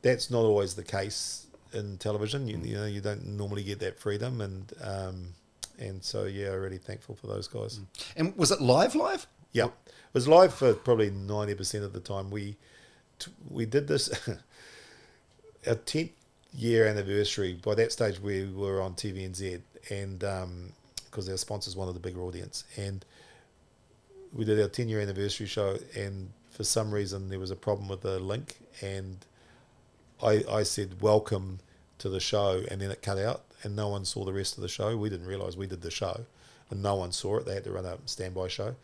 that's not always the case in television. You, you know, you don't normally get that freedom, and um, and so yeah, I'm really thankful for those guys. And was it live? Live? Yeah, it was live for probably ninety percent of the time. We t- we did this our tenth year anniversary. By that stage, we were on TVNZ, and because um, because our sponsors wanted a bigger audience, and we did our ten year anniversary show, and for some reason there was a problem with the link, and I I said welcome to the show, and then it cut out, and no one saw the rest of the show. We didn't realise we did the show, and no one saw it. They had to run a standby show.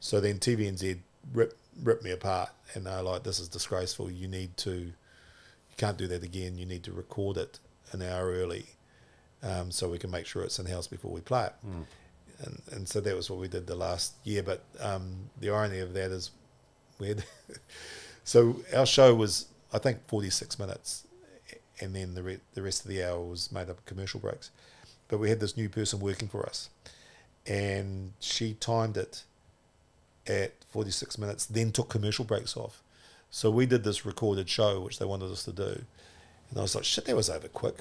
So then TVNZ ripped ripped me apart, and they're like, "This is disgraceful. You need to, you can't do that again. You need to record it an hour early, um, so we can make sure it's in house before we play it." And and so that was what we did the last year. But um, the irony of that is, we had so our show was I think forty six minutes, and then the re- the rest of the hour was made up of commercial breaks. But we had this new person working for us, and she timed it at 46 minutes, then took commercial breaks off. So we did this recorded show, which they wanted us to do. And I was like, shit, that was over quick.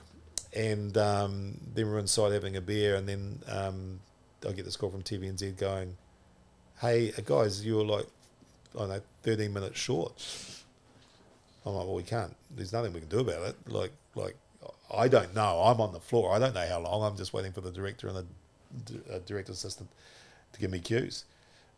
And um, then we're inside having a beer, and then um, I get this call from TVNZ going, hey, uh, guys, you were like, I don't know, 13 minutes short. I'm like, well, we can't. There's nothing we can do about it. Like, like I don't know. I'm on the floor. I don't know how long. I'm just waiting for the director and the a director assistant to give me cues.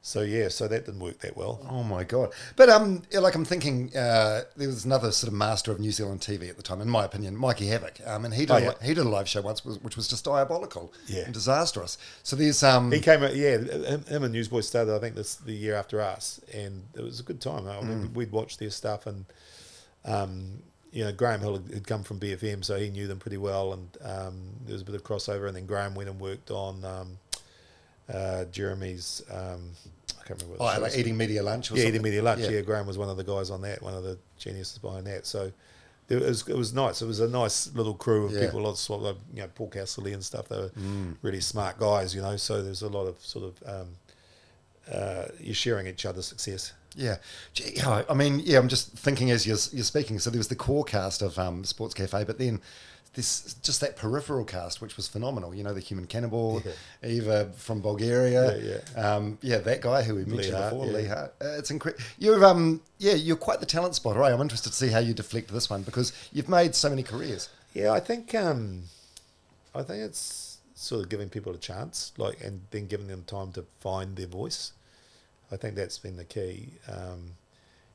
So yeah, so that didn't work that well. Oh my god! But um, like I'm thinking, uh, there was another sort of master of New Zealand TV at the time, in my opinion, Mikey Havoc. Um, and he did Oh, a yeah. li- he did a live show once, which was just diabolical Yeah. and disastrous. So there's um, He came, yeah, him, him and Newsboys started, I think, this the year after us, and it was a good time. I mean, we'd watch their stuff, and um, you know, Graham Hill had, come from BFM, so he knew them pretty well, and um, there was a bit of crossover. And then Graham went and worked on um, uh, Jeremy's. Um, can't remember. What oh, like eating media lunch. Yeah, something. eating media lunch. Yeah. Yeah. Graham was one of the guys on that, one of the geniuses behind that. So it was it was nice. It was a nice little crew of Yeah. people. Lots of you know Paul Casserly and stuff. They were really smart guys, you know. So there's a lot of sort of um, uh, you're sharing each other's success. Yeah, yeah. I mean, yeah. I'm just thinking as you're, you're speaking. So there was the core cast of um, Sports Cafe, but then this just that peripheral cast, which was phenomenal. You know, the Human Cannonball, Eva from Bulgaria. Yeah, yeah. Um, yeah, that guy who we mentioned Hart, before, yeah. Lee Hart. Uh, it's incredible. You're um, yeah, you're quite the talent spotter. Right? I'm interested to see how you deflect this one because you've made so many careers. Yeah, I think um, I think it's sort of giving people a chance, like, and then giving them time to find their voice. I think that's been the key. Um,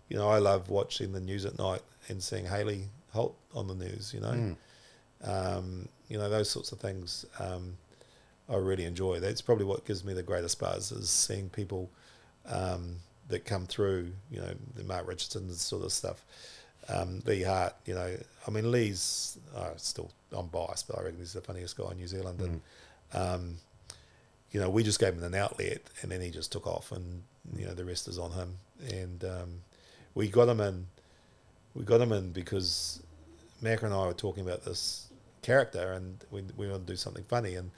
you know, I love watching the news at night and seeing Hayley Holt on the news. You know, um, you know those sorts of things. Um, I really enjoy. That's probably what gives me the greatest buzz is seeing people um, that come through. You know, the Mark Richardson sort of stuff. Um, Lee Hart, you know, I mean Lee's oh, still I'm biased, but I reckon he's the funniest guy in New Zealand, and um, you know we just gave him an outlet, and then he just took off, and you know the rest is on him, and um, we got him in, we got him in because Mac and I were talking about this character, and we we want to do something funny, and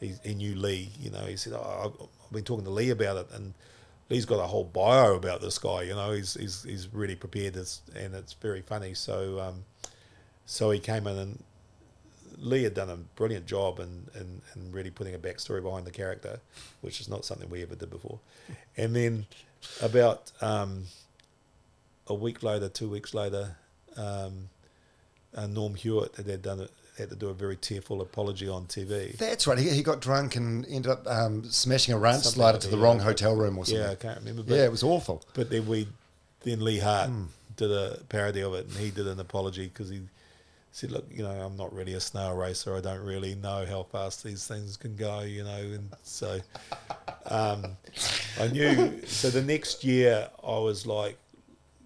he, he knew Lee, you know, he said, oh, I've I've been talking to Lee about it, and Lee's got a whole bio about this guy. You know, he's he's, he's really prepared, this, and it's very funny. So um, so he came in, and Lee had done a brilliant job in, in, in really putting a backstory behind the character, which is not something we ever did before. And then about um, a week later, two weeks later, um, uh, Norm Hewitt had, had done it. Had to do a very tearful apology on TV. That's right. He, he got drunk and ended up um, smashing a ranch Something slider like to the wrong hotel room or something. Yeah, I can't remember. But Yeah, it was awful. But then we, then Lee Hart did a parody of it, and he did an apology because he said, "Look, you know, I'm not really a snail racer. I don't really know how fast these things can go, you know." And so, um, I knew. So the next year, I was like,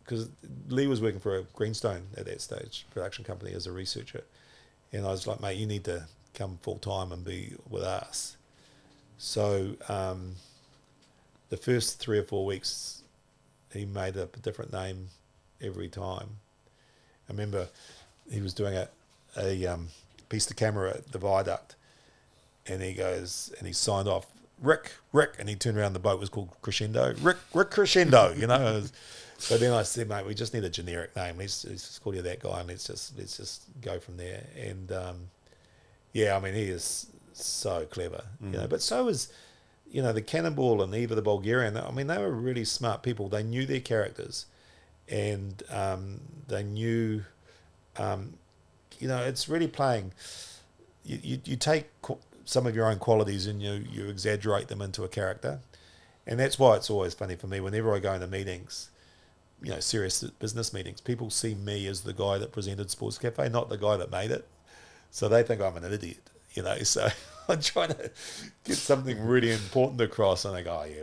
because Lee was working for a Greenstone at that stage production company as a researcher, and I was like, "Mate, you need to come full time and be with us." So um, the first three or four weeks, he made up a different name every time. I remember he was doing a, a um, piece to camera at the viaduct, and he goes and he signed off Ric, Ric, and he turned around. The boat was called Crescendo, Ric, Ric Crescendo, you know. but then I said, mate, we just need a generic name. Let's, let's just call you that guy, and let's just let's just go from there. And um, yeah, I mean, he is so clever, you know. But so is, you know, the Cannonball and Eva the Bulgarian. I mean, they were really smart people. They knew their characters, and um, they knew, um, you know, it's really playing. You you, you take some of your own qualities and you you exaggerate them into a character, and that's why it's always funny for me whenever I go into meetings. You know, serious business meetings. People see me as the guy that presented Sports Cafe, not the guy that made it. So they think I'm an idiot, you know. So I'm trying to get something really important across, and they go, "Oh yeah,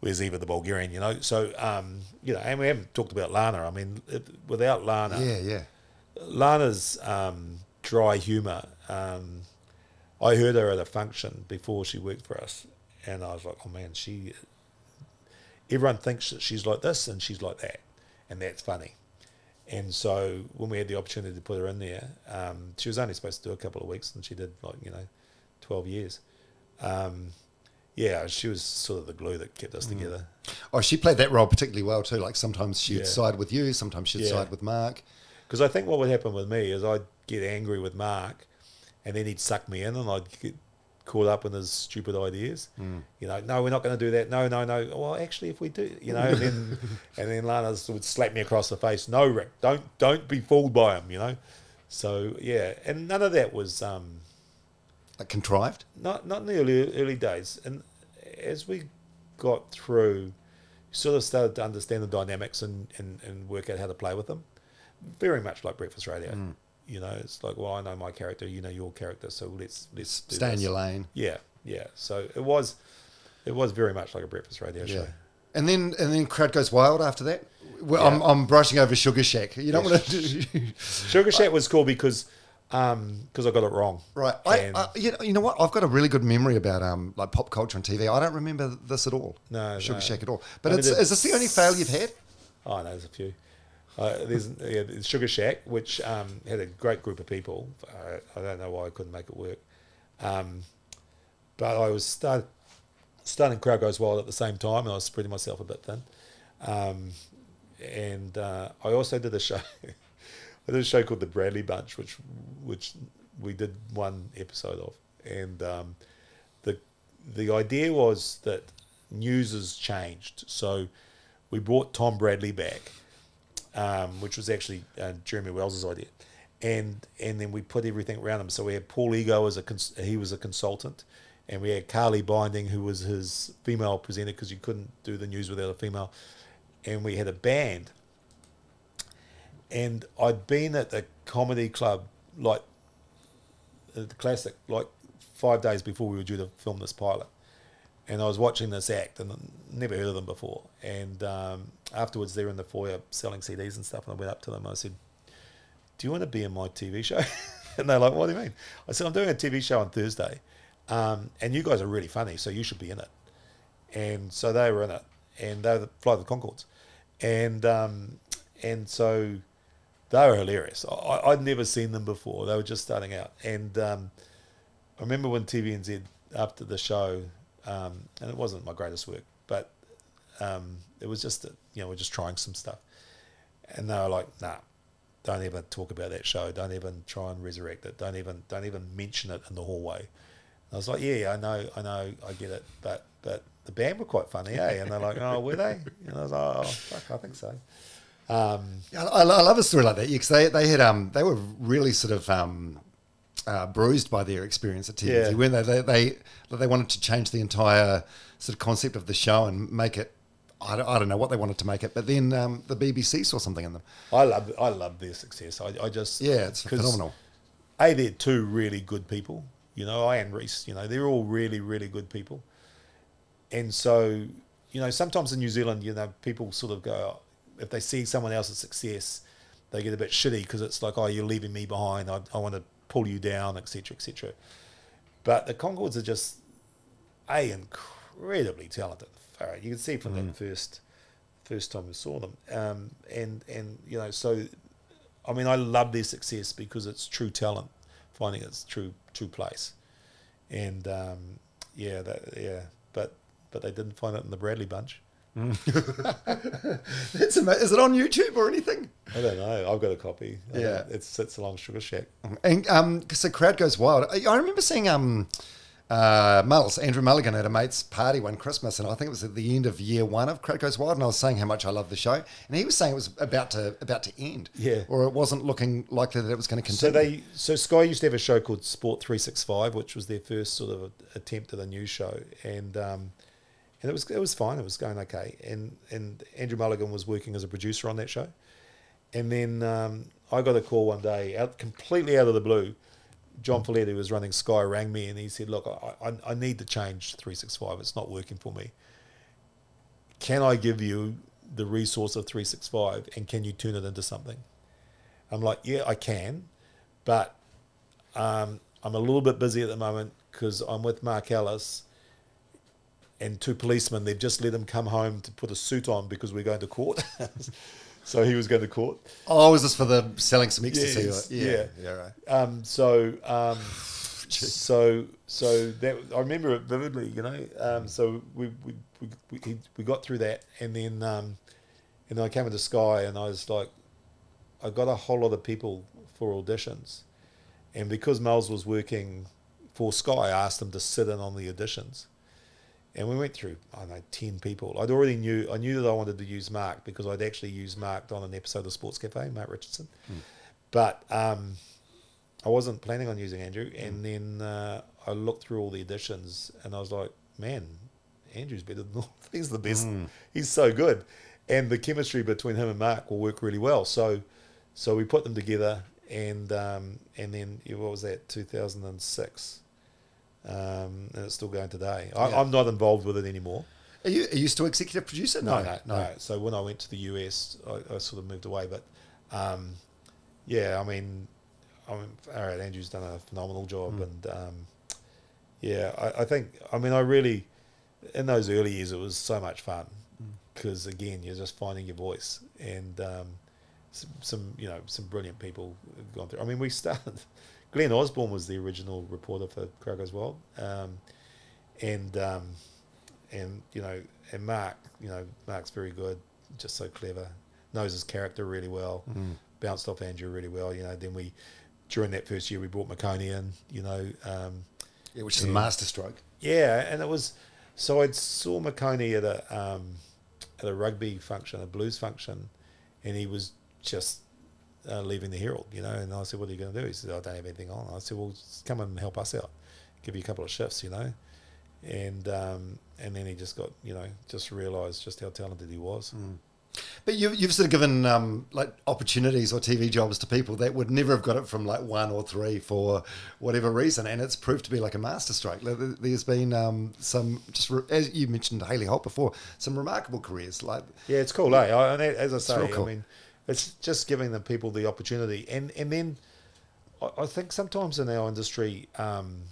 where's Eva the Bulgarian?" You know. So um, you know, and we haven't talked about Lana. I mean, it, without Lana, Yeah, yeah. Lana's um, dry humour. Um, I heard her at a function before she worked for us, and I was like, "Oh man, she." Everyone thinks that she's like this and she's like that, and that's funny. And so when we had the opportunity to put her in there, um, she was only supposed to do a couple of weeks, and she did like you know, twelve years. Um, yeah, she was sort of the glue that kept us together. Oh, she played that role particularly well too. Like sometimes she'd Yeah. side with you, sometimes she'd Yeah. side with Marc. Because I think what would happen with me is I'd get angry with Marc, and then he'd suck me in, and I'd get caught up in his stupid ideas. You know, no, we're not going to do that. No, no, no. Well, actually, if we do, you know, and then and then Lana would slap me across the face. No, Ric, don't don't be fooled by him. You know. So yeah, and none of that was um, Like contrived. not not in the early early days. And as we got through, sort of started to understand the dynamics and, and, and work out how to play with them. Very much like breakfast radio. You know, it's like, well, I know my character, you know your character, so let's let's Stay in your lane. Yeah, yeah. So it was it was very much like a breakfast radio Yeah. show. And then and then crowd goes wild after that. Well, I'm, I'm brushing over Sugar Shack. You don't Yeah. want to do Sugar Shack was cool because um because I got it wrong. right. I, I, you, know, you know what? I've got a really good memory about um like pop culture and TV. I don't remember this at all. No, Sugar no. Shack at all. But I it's, mean, is this the only fail you've had? Oh, no, there's a few. Uh, there's yeah, Sugar Shack, which um, had a great group of people. Uh, I don't know why I couldn't make it work. Um, but I was start, starting Crowd Goes Wild at the same time, and I was spreading myself a bit thin. Um, and uh, I also did a show. I did a show called The Bradley Bunch, which which we did one episode of, and um, the the idea was that news has changed. So we brought Tom Bradley back, um, which was actually uh, Jeremy Wells' idea, and and then we put everything around him. So we had Paul Ego as a cons- he was a consultant, and we had Carly Binding who was his female presenter because you couldn't do the news without a female, and we had a band. And I'd been at the comedy club like uh, the classic like five days before we were due to film this pilot, and I was watching this act and never heard of them before. And um, afterwards, they were in the foyer selling CDs and stuff, and I went up to them. and I said, "Do you want to be in my TV show?" and they're like, "What do you mean?" I said, "I'm doing a TV show on Thursday, um, and you guys are really funny, so you should be in it." And so they were in it, and they were the Fly the Conchords, and um, and so they were hilarious. I, I'd never seen them before; they were just starting out, and um, I remember when TVNZ after the show, um, and it wasn't my greatest work, but um, it was just you know we're just trying some stuff, and they were like, "Nah, don't even talk about that show. Don't even try and resurrect it. Don't even don't even mention it in the hallway." And I was like, "Yeah, I know, I know, I get it, but but the band were quite funny, eh?" And they're like, "Oh, were they?" And I was like, "Oh, fuck, I think so." Um, I, I love a story like that because they they had um they were really sort of um uh, bruised by their experience at TVNZ, Yeah. when they, they they they wanted to change the entire sort of concept of the show and make it. I don't, I don't know what they wanted to make it, but then um, the BBC saw something in them. I love I love their success. I, I just Yeah, it's phenomenal. A, they're two really good people. You know, I and Rhys, you know, they're all really, really good people. And so, you know, sometimes in New Zealand, you know, people sort of go, if they see someone else's success, they get a bit shitty because it's like, oh, you're leaving me behind. I, I want to pull you down, etc., etc. But the Conchords are just, A, incredibly talented. You can see from that first first time we saw them. Um, and, and, you know, so I mean, I love their success because it's true talent, finding its true true place, and um, yeah, that, yeah, but but they didn't find it in the Bradley bunch. It's ama- is it on YouTube or anything? I don't know. I've got a copy. Yeah. it sits along Sugar Shack. And um, because the crowd goes wild. I, I remember seeing um, uh, Mulls, Andrew Mulligan at a mate's party one Christmas, and I think it was at the end of year one of Crowd Goes Wild, and I was saying how much I love the show, and he was saying it was about to about to end, Yeah. or it wasn't looking likely that it was going to So continue. they so Sky used to have a show called Sport Three Six Five, which was their first sort of attempt at a news show, and um, and it was it was fine. It was going okay, and and Andrew Mulligan was working as a producer on that show, and then um, I got a call one day out completely out of the blue. John Fellet, who was running Sky, rang me and he said, "Look, I, I, I need to change three six five. It's not working for me. Can I give you the resource of three six five, and can you turn it into something?" I'm like, "Yeah, I can." but um, I'm a little bit busy at the moment because I'm with Marc Ellis and two policemen. They've just let him come home to put a suit on because we're going to court. so he was going to court. oh, was this for the selling some ecstasy? Yes, yeah, yeah. yeah, right. Um, so, um, so, so that I remember it vividly. You know, um, so we we, we we he- we got through that, and then um, and then I came into Sky, and I was like, I got a whole lot of people for auditions, and because Miles was working for Sky, I asked him to sit in on the auditions. And we went through, I don't know, 10 people. I'd already knew, I knew that I wanted to use Mark because I'd actually used Mark on an episode of Sports Cafe, Mark Richardson. But um, I wasn't planning on using Andrew. And then uh, I looked through all the editions and I was like, man, Andrew's better than all. He's the best. He's so good. And the chemistry between him and Mark will work really well. So so we put them together and um, and then what was that, 2006? Um, and it's still going today. I, Yeah. I'm not involved with it anymore. Are you are you still executive producer? No, no, no. So when I went to the US, I, I sort of moved away. But um, yeah, I mean, I mean, all right, Andrew's done a phenomenal job, and um, yeah, I, I think, I mean, I really, in those early years, it was so much fun because again, you're just finding your voice, and um, some, some, you know, some brilliant people have gone through. I mean, we started. Glenn Osborne was the original reporter for Crowd Goes Wild, um, and um, and you know, and Mark, you know, Mark's very good, just so clever, knows his character really well, bounced off Andrew really well. You know, then we during that first year we brought McOnie in, you know, um, Yeah, which is a Yeah. masterstroke. yeah, and it was so I saw McOnie at a um, at a rugby function, a blues function, and he was just uh, leaving the Herald, you know. And I said, "What are you going to do?" He said, "I don't have anything on." I said, "Well, come and help us out, give you a couple of shifts, you know." And um, and then he just got, you know, just realised just how talented he was. But you, you've sort of given um, like opportunities or TV jobs to people that would never have got it from like one or three for whatever reason, and it's proved to be like a masterstroke. There's been um, some just re- as you mentioned Hayley Holt before, some remarkable careers. Like Yeah, it's cool, eh? I, and as I say, cool. I mean, it's just giving the people the opportunity, and and then I, I think sometimes in our industry, um,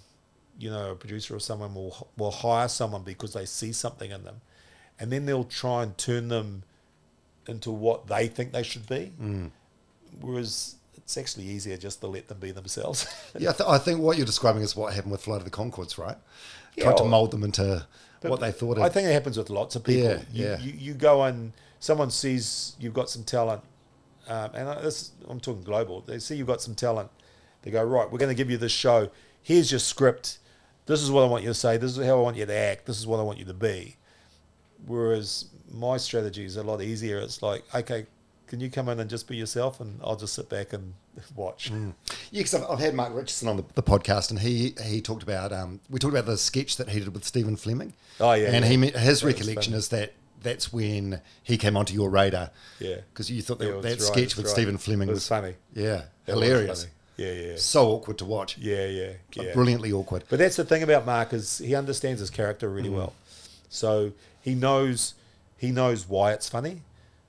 you know, a producer or someone will will hire someone because they see something in them, and then they'll try and turn them into what they think they should be, Mm. whereas it's actually easier just to let them be themselves. yeah, I, th- I think what you're describing is what happened with Flight of the Conchords, right? Yeah, Tried to mold them into what they thought. Of. I think it happens with lots of people. Yeah, you, yeah. You, you go and someone sees you've got some talent, um, and this I'm talking global. They see you've got some talent. They go right. We're going to give you this show. Here's your script. This is what I want you to say. This is how I want you to act. This is what I want you to be. Whereas my strategy is a lot easier. It's like, okay, can you come in and just be yourself, and I'll just sit back and watch. Yeah, because I've, I've had Mark Richardson on the, the podcast, and he he talked about um, we talked about the sketch that he did with Stephen Fleming. Oh, yeah, and yeah. he his That recollection is that that's when he came onto your radar. Yeah. because you thought that, Yeah, that right, sketch with right. Stephen Fleming was, was funny. Yeah, That hilarious. funny. Yeah, yeah, So awkward to watch. yeah, yeah, yeah. Brilliantly awkward. But that's the thing about Mark is he understands his character really Mm. well. So he knows he knows why it's funny,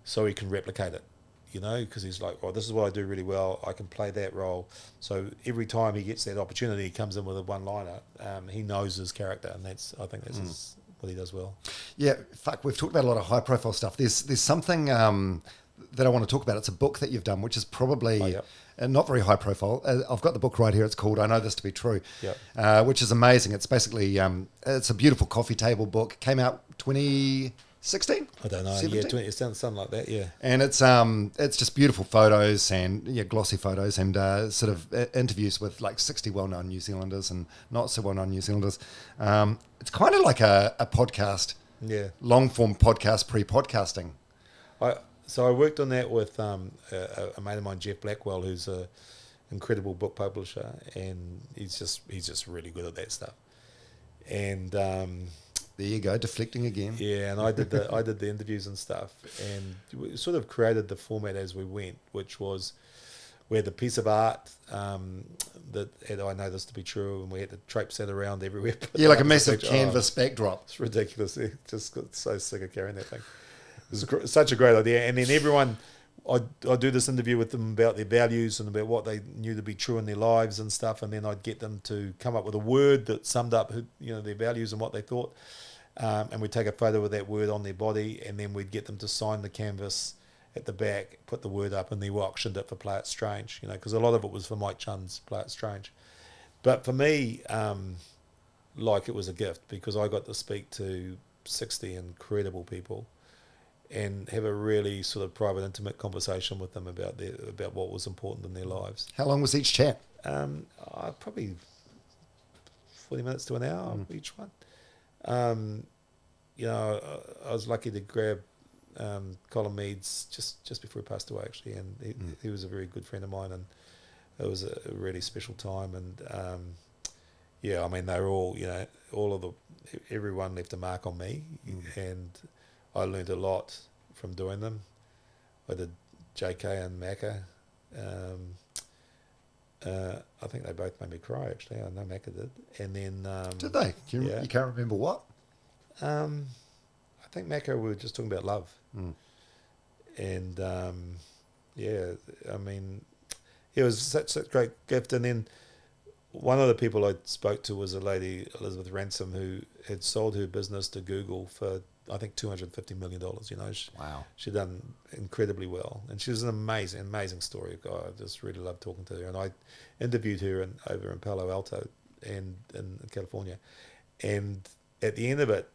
so he can replicate it. You know, because he's like, "Oh, this is what I do really well. I can play that role." So every time he gets that opportunity, he comes in with a one-liner. Um, he knows his character, and that's I think that's Mm. his, he does well. Yeah, fuck. We've talked about a lot of high profile stuff. There's there's something um, that I want to talk about. It's a book that you've done, which is probably Oh, uh, not very high profile. Uh, I've got the book right here. It's called "I Know This to Be True," uh, which is amazing. It's basically um, it's a beautiful coffee table book. Came out 2016. I don't know. Yeah, 20, it sounds something like that. Yeah. and it's um it's just beautiful photos and yeah glossy photos and uh, sort of uh, interviews with like 60 well-known New Zealanders and not so well-known New Zealanders. Um, it's kind of like a, a podcast, Yeah. long form podcast pre-podcasting. I so I worked on that with um, a, a mate of mine, Geoff Blackwell, who's a incredible book publisher, and he's just he's just really good at that stuff. And um, There you go, deflecting again. yeah, and I did the I did the interviews and stuff, and we sort of created the format as we went, which was we had the piece of art um, that I know this to be true, and we had to traipse that around everywhere. Yeah, like a massive picture- oh, canvas backdrop. it's ridiculous. It just got so sick of carrying that thing. It was such a great idea. And then everyone, I'd, I'd do this interview with them about their values and about what they knew to be true in their lives and stuff. And then I'd get them to come up with a word that summed up, you know, their values and what they thought. Um, and we'd take a photo of that word on their body, and then we'd get them to sign the canvas at the back, put the word up, and they auctioned it for Play It Strange. You know, because a lot of it was for Mike Chunn's Play It Strange. But for me, um, like it was a gift because I got to speak to 60 incredible people and have a really sort of private, intimate conversation with them about their about what was important in their lives. How long was each chat? Um, uh, probably 40 minutes to an hour each one. Um, you know, I, I was lucky to grab um, Colin Meads just, just before he passed away, actually, and he, he was a very good friend of mine, and it was a really special time. And um, yeah, I mean, they were all, you know, all of the everyone left a mark on me, and I learned a lot from doing them. I did JK and Macca. Um, uh, I think they both made me cry. Actually, I know Macca did. And then um, Did they? Can you, yeah. you can't remember what? Um, I think Macca we were just talking about love, Mm. and um, yeah, I mean, it was such a great gift. And then one of the people I spoke to was a lady, Elizabeth Ransom, who had sold her business to Google for I think two hundred fifty million dollars. You know, she, Wow. she'd done incredibly well, and she was an amazing, amazing story. God, I just really loved talking to her, and I interviewed her in, over in Palo Alto, and in California, and at the end of it,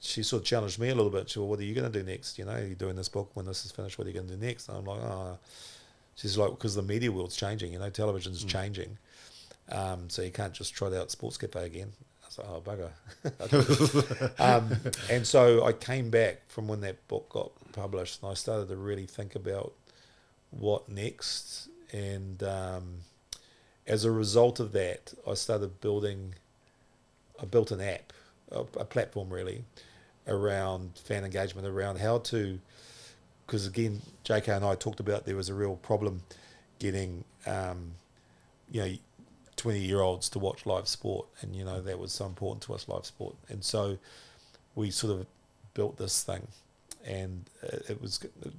she sort of challenged me a little bit. She said, well, "What are you going to do next? You know, you're doing this book. When this is finished, what are you going to do next?" And I'm like, "Oh." She's like, because the media world's changing. You know, television's changing, um, so you can't just trot out Sports Cafe again. Like, oh bugger. um, and so I came back from when that book got published, and I started to really think about what next. And um, as a result of that, I started building. I built an app, a, a platform really, around fan engagement, around how to because again, JK and I talked about there was a real problem getting, um, you know, twenty year olds to watch live sport, and you know that was so important to us, live sport, and so we sort of built this thing, and it, it was it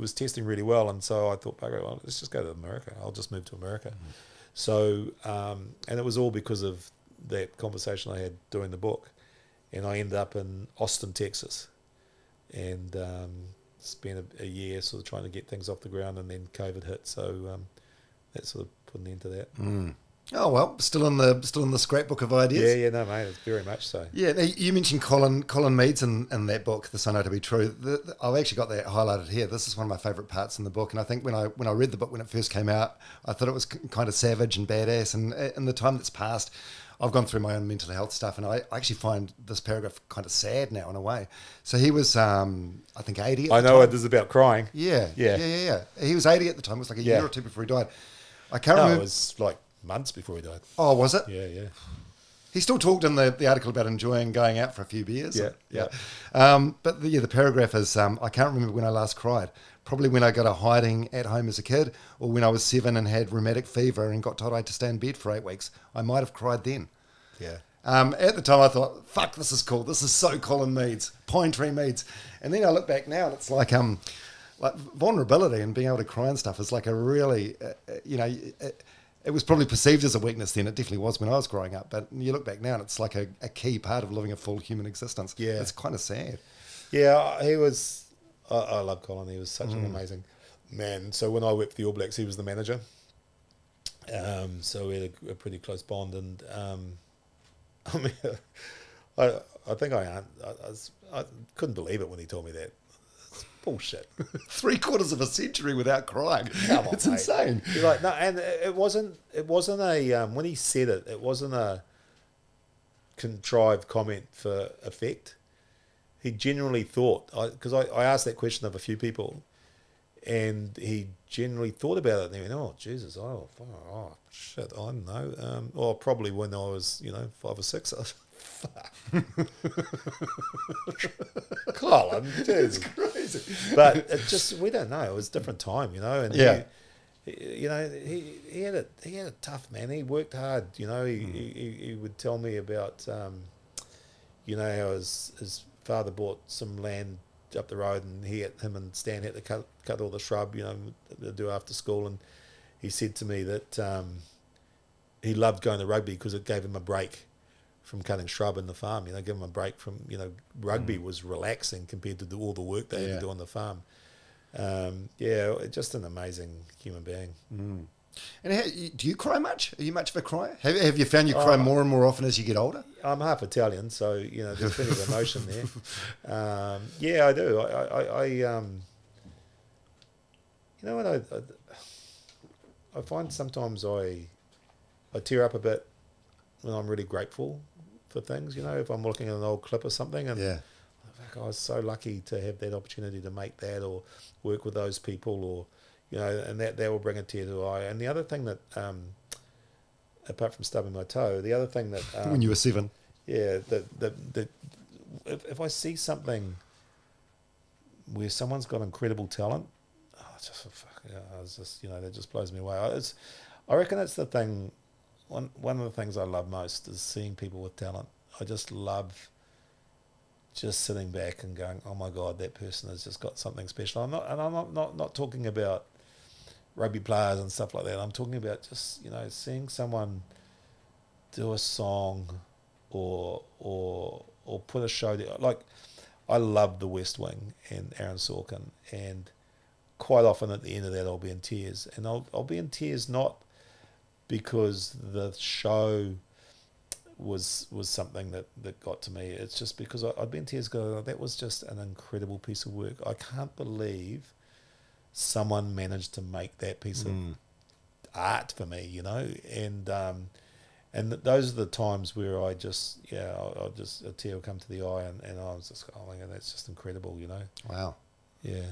was testing really well, and so I thought, okay, well, let's just go to America. I'll just move to America. So, um, and it was all because of that conversation I had doing the book, and I ended up in Austin, Texas, and um, spent a, a year sort of trying to get things off the ground, and then COVID hit, so um, that sort of put an end to that. Mm. Oh well, still in the still in the scrapbook of ideas. Yeah, yeah, no, mate, it's very much so. Yeah, now you mentioned Colin Colin Meads in, in that book, "The I Know to Be True." The, the, I've actually got that highlighted here. This is one of my favourite parts in the book, and I think when I when I read the book when it first came out, I thought it was kind of savage and badass. And in the time that's passed, I've gone through my own mental health stuff, and I actually find this paragraph kind of sad now in a way. So he was, um, I think, eighty. I know it is about crying. Yeah, Yeah. yeah, yeah, yeah. He was eighty at the time. It was like a Yeah. year or two before he died. I can't No, it remember. was like months before he died. Oh, was it? Yeah, yeah. He still talked in the, the article about enjoying going out for a few beers. Yeah, yeah. Um, but the, yeah, the paragraph is um, I can't remember when I last cried. Probably when I got a hiding at home as a kid, or when I was seven and had rheumatic fever and got told I had to stay in bed for eight weeks. I might have cried then. Yeah. Um, at the time, I thought, "Fuck, this is cool. This is so Colin Meads, Pine Tree Meads." And then I look back now, and it's like, um, like vulnerability and being able to cry and stuff is like a really, uh, uh, you know, it, it was probably perceived as a weakness then. It definitely was when I was growing up. But you look back now, and it's like a, a key part of living a full human existence. Yeah. it's kind of sad. Yeah, he was. I, I love Colin. He was such an amazing man. So when I worked for the All Blacks, he was the manager. Um, so we had a, a pretty close bond, and um, I mean, I I think I, I, I, I couldn't believe it when he told me that. Bullshit. Three quarters of a century without crying. On, it's mate. insane. You're like no, and it wasn't. It wasn't a um, when he said it. It wasn't a contrived comment for effect. He genuinely thought because I, I, asked that question of a few people, and he genuinely thought about it. And he went, "Oh Jesus, oh, fuck, oh shit, I don't know." Um, or probably when I was, you know, five or six. I was, Fuck. Colin, It's crazy. but it just we don't know. It was a different time, you know. And Yeah. he, he- you know, he he had a he had a tough man. He worked hard. You know, he Hmm. he, he, he would tell me about, um, you know, how his his father bought some land up the road, and he had, him and Stan had to cut cut all the shrub, you know, to do after school. And he said to me that um, he loved going to rugby because it gave him a break from cutting shrub in the farm. You know, give him a break from you know rugby was relaxing compared to the, all the work they had to do on the farm. Um, yeah, just an amazing human being. And how, do you cry much? Are you much of a crier? Have, have you found you cry more and more often as you get older? I'm half Italian, so you know there's plenty of emotion there. Um, yeah, I do. I, I, I um, you know what I, I, I find sometimes I, I tear up a bit when I'm really grateful for things. You know, if I'm looking at an old clip or something, and Yeah. I was so lucky to have that opportunity to make that or work with those people or you know and that that will bring a tear to the eye and the other thing that um, apart from stubbing my toe the other thing that um, when you were seven. yeah that that, that if, if I see something where someone's got incredible talent oh, it's just fuck, yeah, it's just you know that just blows me away I- it's I reckon it's the thing one one of the things I love most is seeing people with talent I just love just sitting back and going, "Oh my God, that person has just got something special." I'm not, and I'm not not, not talking about rugby players and stuff like that. I'm talking about just you know seeing someone do a song or or or put a show there. Like I love The West Wing and Aaron Sorkin, and quite often at the end of that I'll be in tears, and I'll I'll be in tears not because the show was was something that, that got to me. It's just because I, I'd been tears going, that was just an incredible piece of work. I can't believe someone managed to make that piece of art for me, you know, and um, and th- those are the times where I just yeah, I'll, I'll just a tear will come to the eye, and, and I was just oh my god, that's just incredible, you know, Wow. Yeah.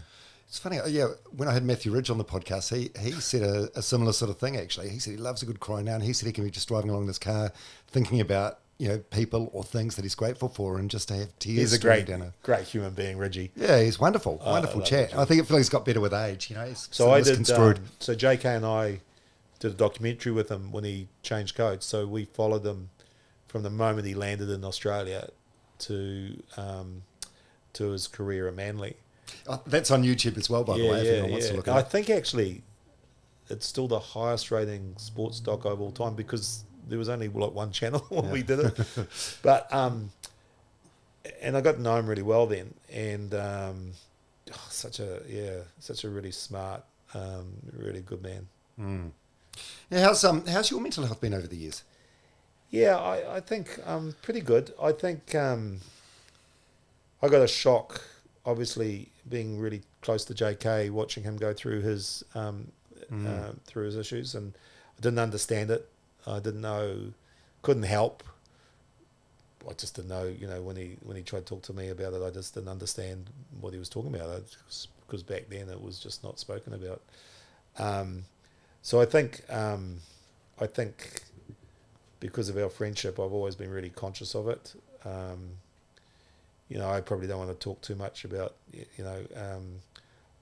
It's funny, uh, yeah. When I had Matthew Ridge on the podcast, he he said a, a similar sort of thing. Actually, he said he loves a good cry now, and he said he can be just driving along in his car, thinking about you know people or things that he's grateful for, and just to have tears. He's a great, down a- great human being, Reggie. Yeah, he's wonderful, I wonderful love chat. Reggie. I think it feels he's got better with age. You know, he's So I did. Um, so JK and I did a documentary with him when he changed codes. So we followed him from the moment he landed in Australia to um, to his career at Manly. Oh, that's on YouTube as well, by the way. If anyone wants to look at I it. think actually it's still the highest rating sports doc of all time because there was only like one channel when we did it. but um, and I got to know him really well then, and um, oh, such a yeah, such a really smart, um, really good man. Yeah, how's um how's your mental health been over the years? Yeah, I, I think um, pretty good. I think um, I got a shock, obviously being really close to JK, watching him go through his um, uh, through his issues, and I didn't understand it. I didn't know, couldn't help. I just didn't know, you know, when he when he tried to talk to me about it, I just didn't understand what he was talking about. Because back then it was just not spoken about. Um, so I think um, I think because of our friendship, I've always been really conscious of it. Um, you know, I probably don't want to talk too much about you know um,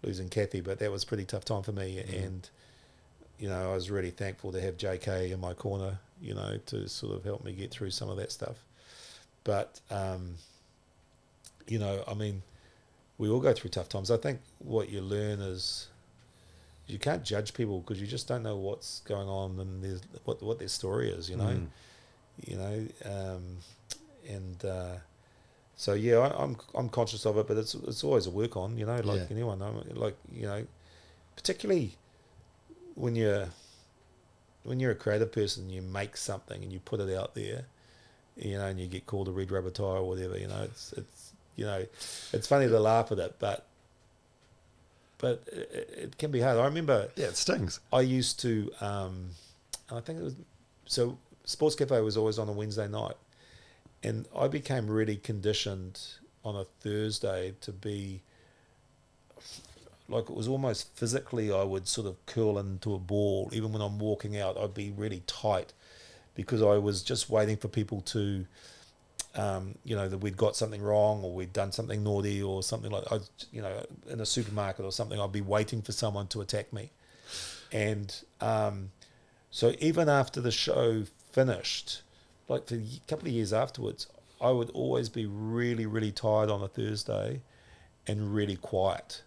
losing Kathy, but that was a pretty tough time for me, and you know, I was really thankful to have JK in my corner, you know, to sort of help me get through some of that stuff. But um, you know, I mean, we all go through tough times. I think what you learn is you can't judge people because you just don't know what's going on and what what their story is. You know, Mm. you know, um, and uh, so yeah, I, I'm I'm conscious of it, but it's it's always a work on. You know, like Yeah. anyone, like you know, particularly when you're when you're a creative person, you make something and you put it out there, you know, and you get called a red rubber tire or whatever. You know, it's it's you know, it's funny to laugh at it, but but it, it can be hard. I remember Yeah, it stings. I used to, um, I think it was, so Sports Cafe was always on a Wednesday night. And I became really conditioned on a Thursday to be, like it was almost physically, I would sort of curl into a ball. Even when I'm walking out, I'd be really tight because I was just waiting for people to, um, you know, that we'd got something wrong or we'd done something naughty or something like, I, you know, in a supermarket or something, I'd be waiting for someone to attack me. And um, so even after the show finished, like for a couple of years afterwards, I would always be really, really tired on a Thursday and really quiet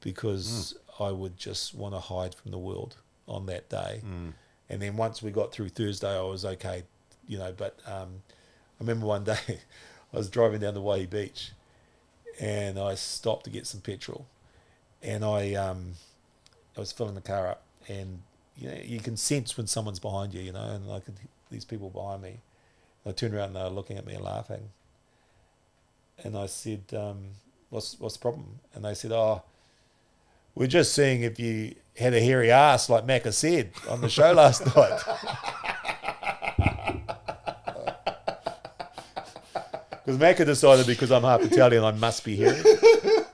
because I would just want to hide from the world on that day. And then once we got through Thursday, I was okay, you know. But um, I remember one day I was driving down to Waihi Beach and I stopped to get some petrol. And I, um, I was filling the car up, and you know you can sense when someone's behind you, you know, and I could these people behind me. I turned around and they were looking at me and laughing. And I said, um, "What's what's the problem?" And they said, "Oh, we're just seeing if you had a hairy ass like Macca said on the show last night." Because Macca decided because I'm half Italian, I must be hairy.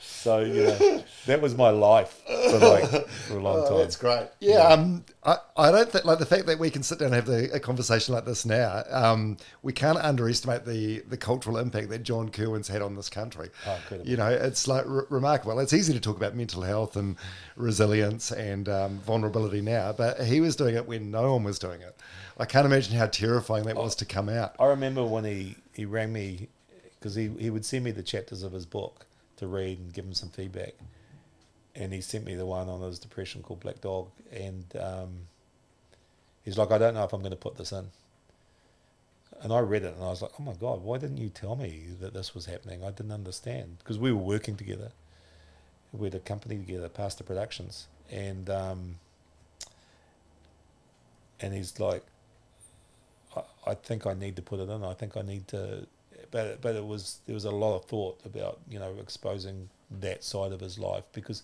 So you know, that was my life for like for a long Oh, time. that's great. Yeah, um, I, I don't think like the fact that we can sit down and have the, a conversation like this now. Um, we can't underestimate the the cultural impact that John Kirwan's had on this country. Oh. You know, it's like re- remarkable. It's easy to talk about mental health and resilience and um, vulnerability now, but he was doing it when no one was doing it. I can't imagine how terrifying that was to come out. I remember when he, he rang me because he, he would send me the chapters of his book to read and give him some feedback. And he sent me the one on his depression called Black Dog. And um, he's like, I don't know if I'm going to put this in. And I read it and I was like, oh my God, why didn't you tell me that this was happening? I didn't understand because we were working together. We had a company together, Pastor Productions. And, um, and he's like, I, I think I need to put it in. I think I need to, but but it was there was a lot of thought about you know exposing that side of his life because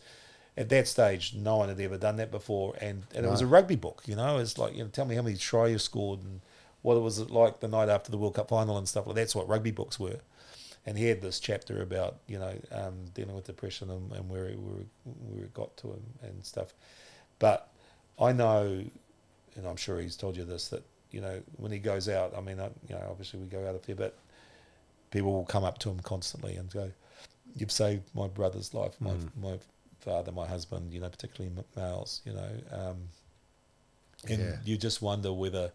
at that stage no one had ever done that before, and, and it was a rugby book. You know, it's like you know, tell me how many try you scored and what was it was like the night after the World Cup final and stuff like that's what rugby books were. And he had this chapter about you know um, dealing with depression and, and where it, where, where it got to him and stuff. But I know and I'm sure he's told you this that you know, when he goes out, I mean, I, you know, obviously we go out a fair bit. People will come up to him constantly and go, "You've saved my brother's life, my Mm. my father, my husband, you know, particularly males, you know." Um, and Yeah. you just wonder whether,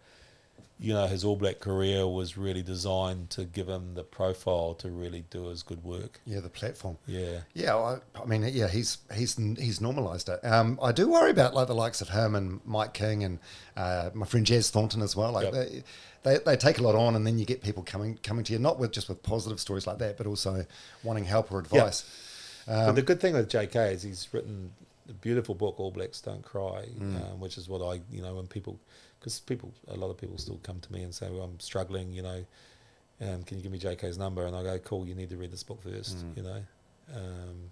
you know, his All Black career was really designed to give him the profile to really do his good work. Yeah, the platform. Yeah. Yeah, I, I mean, yeah, he's he's he's normalised it. Um, I do worry about like the likes of him and Mike King and uh, my friend Jazz Thornton as well. Like Yep. they, they they take a lot on, and then you get people coming coming to you not with just with positive stories like that, but also wanting help or advice. but Um, the good thing with JK is he's written a beautiful book, All Blacks Don't Cry, Mm. um, which is what I, you know, when people, because people, a lot of people still come to me and say, well, I'm struggling, you know, um, can you give me JK's number? And I go, cool, you need to read this book first, Mm. you know. Um,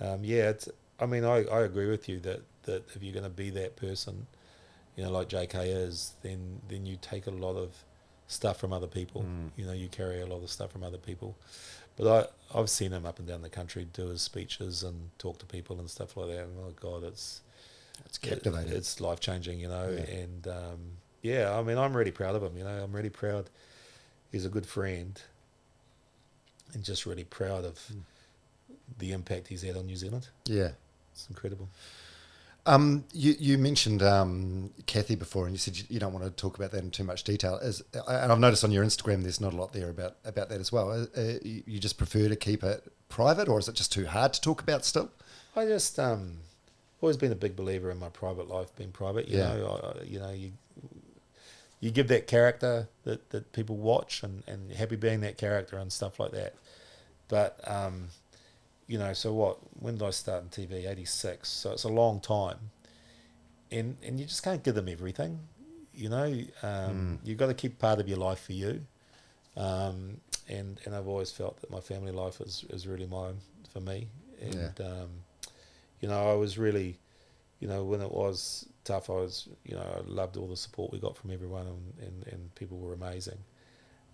um, yeah, it's, I mean, I, I agree with you that, that if you're going to be that person, you know, like JK is, then then you take a lot of stuff from other people. Mm. You know, you carry a lot of stuff from other people. But I I've seen him up and down the country do his speeches and talk to people and stuff like that. And oh God, it's it's captivating. it- it's life changing, you know. Yeah. And um, yeah, I mean, I'm really proud of him. You know, I'm really proud. He's a good friend, and just really proud of Mm. the impact he's had on New Zealand. yeah. It's incredible. Um, you, you mentioned um, Kathy before, and you said you, you don't want to talk about that in too much detail. Is, and I've noticed on your Instagram there's not a lot there about, about that as well. Uh, uh, you, you just prefer to keep it private, or is it just too hard to talk about still? I just um, always been a big believer in my private life being private. You Yeah. know, I, you know, you you give that character that, that people watch and, and happy being that character and stuff like that. But um, you know, so what? When did I start in TV? Eighty six. So it's a long time, and and you just can't give them everything. You know, um, Mm. you've got to keep part of your life for you. Um, and and I've always felt that my family life is, is really mine for me. And um, you know, I was really, you know, when it was tough, I was, you know, I loved all the support we got from everyone, and, and, and people were amazing.